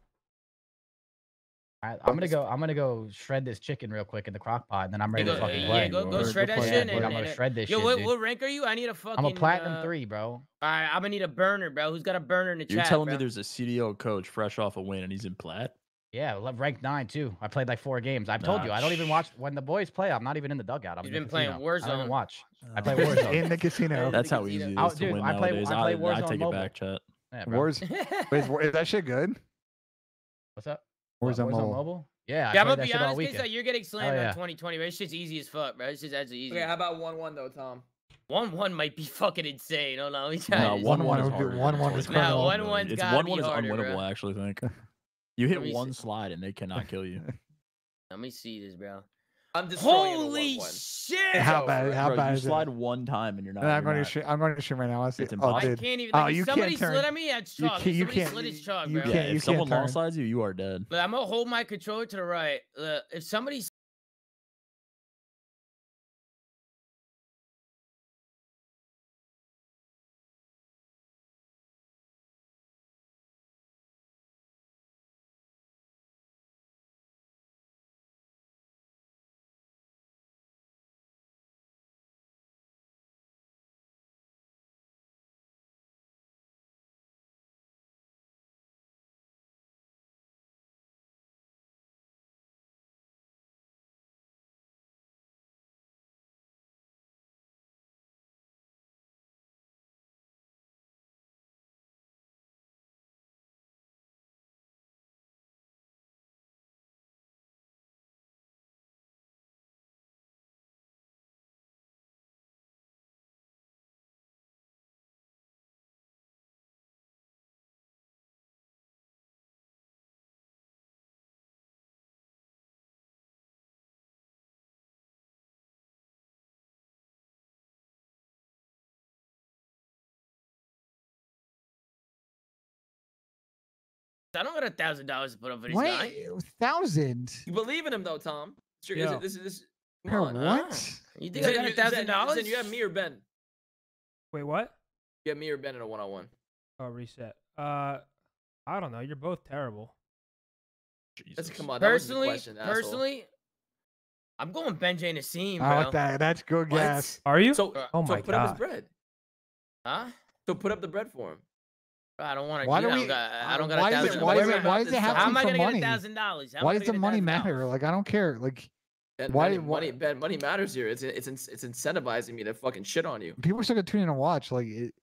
Alright, I'm gonna go. I'm gonna go shred this chicken real quick in the crock pot, and then I'm ready go, to fucking yeah, play. go, go Word, shred that shit. yeah, And, I'm gonna shred this Yo, shit, what, dude. what rank are you? I need a fucking. I'm a platinum uh, three, bro. All right, I'm gonna need a burner, bro. Who's got a burner in the You're chat? telling bro? me there's a CDL coach fresh off a win and he's in plat? Yeah, le- ranked nine too. I played like four games. I've told Nah, you, I don't even watch when the boys play. I'm not even in the dugout. I'm He's in been playing casino. I don't Warzone. even watch. I play Warzone. in the casino. That's how Casino. easy it is Oh, is to dude, win I play- nowadays. I play I, take it back, chat. Yeah. Wars. Wait, is, is that shit good? What's up? What, Warzone mobile. Yeah, I yeah, I'm played gonna that be honest, weekend. Kisa, you're getting slammed oh, yeah. on 2020, but it's just easy as fuck, bro. It's just actually easy. Okay, how about one one though, Tom? One one might be fucking insane. Oh no, let me tell No, you. one One one one is would be- harder. one one is 20. No, criminal. one one's It's gotta one be one is harder, unwinnable. bro. I actually think you hit one see. slide and they cannot kill you. Let me see this, bro. I'm destroying it in a Holy 1-1. shit! How bad? it. How Bro, bad you is slide it? one time and you're not. No, I'm you're going to not- stream. I'm going to stream right now. I see. It's Oh, impossible. I dude. can't even. Oh, you somebody can't turn. slid at me, that's You chalk. can't- If you somebody can't- slid his chalk, you bro. can't- Yeah, if someone long slides you, you are dead. Look, I'm gonna hold my controller to the right. Look, if somebody I don't got a thousand dollars to put up for this guy. Wait, thousand. You believe in him though, Tom? Sure, is it, this is this. Come Bro, on, what? huh? You think I got a you- thousand dollars? Zen, you have me or Ben? Wait, what? You have me or Ben in a one on one. Oh, reset. Uh, I don't know. You're both terrible. That's Jesus. come on. That wasn't Personally, question, asshole. personally, I'm going Benjay Nassim, bro. I like that. That's good What? gas. Are you? So, Oh so my put up his bread. Huh? So put up the bread for him. Bro, I don't want to. Why do do. I we- don't got. I don't got why a is it- thousand. why is it? Why does it How am I for gonna get money? a thousand dollars? Why does the money matter? Like I don't care. Like Ben, Why- money, why- money, Ben, money matters here. It's it's it's incentivizing me to fucking shit on you. people are still gonna tune in and watch. Like it,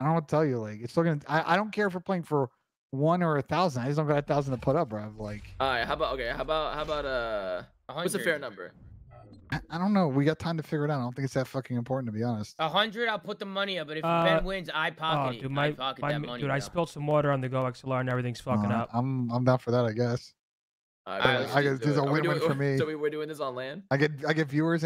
I don't know what to tell you. Like it's still gonna. I, I don't care if we're playing for one or a thousand. I just don't got a thousand to put up, bro. Like All right, how about okay? How about how about uh? What's a fair number? I, I don't know. We got time to figure it out. I don't think it's that fucking important to be honest. A hundred, I'll put the money up. But if Uh, Ben wins, I Oh, pocket it. dude, I my, pocket my that money. dude, I spilled some water on the GoXLR and everything's fucking Uh, up. I'm I'm down for that. I guess. All I- let's I guess this is a win-win for me. So we, we're doing this on land. I get I get viewers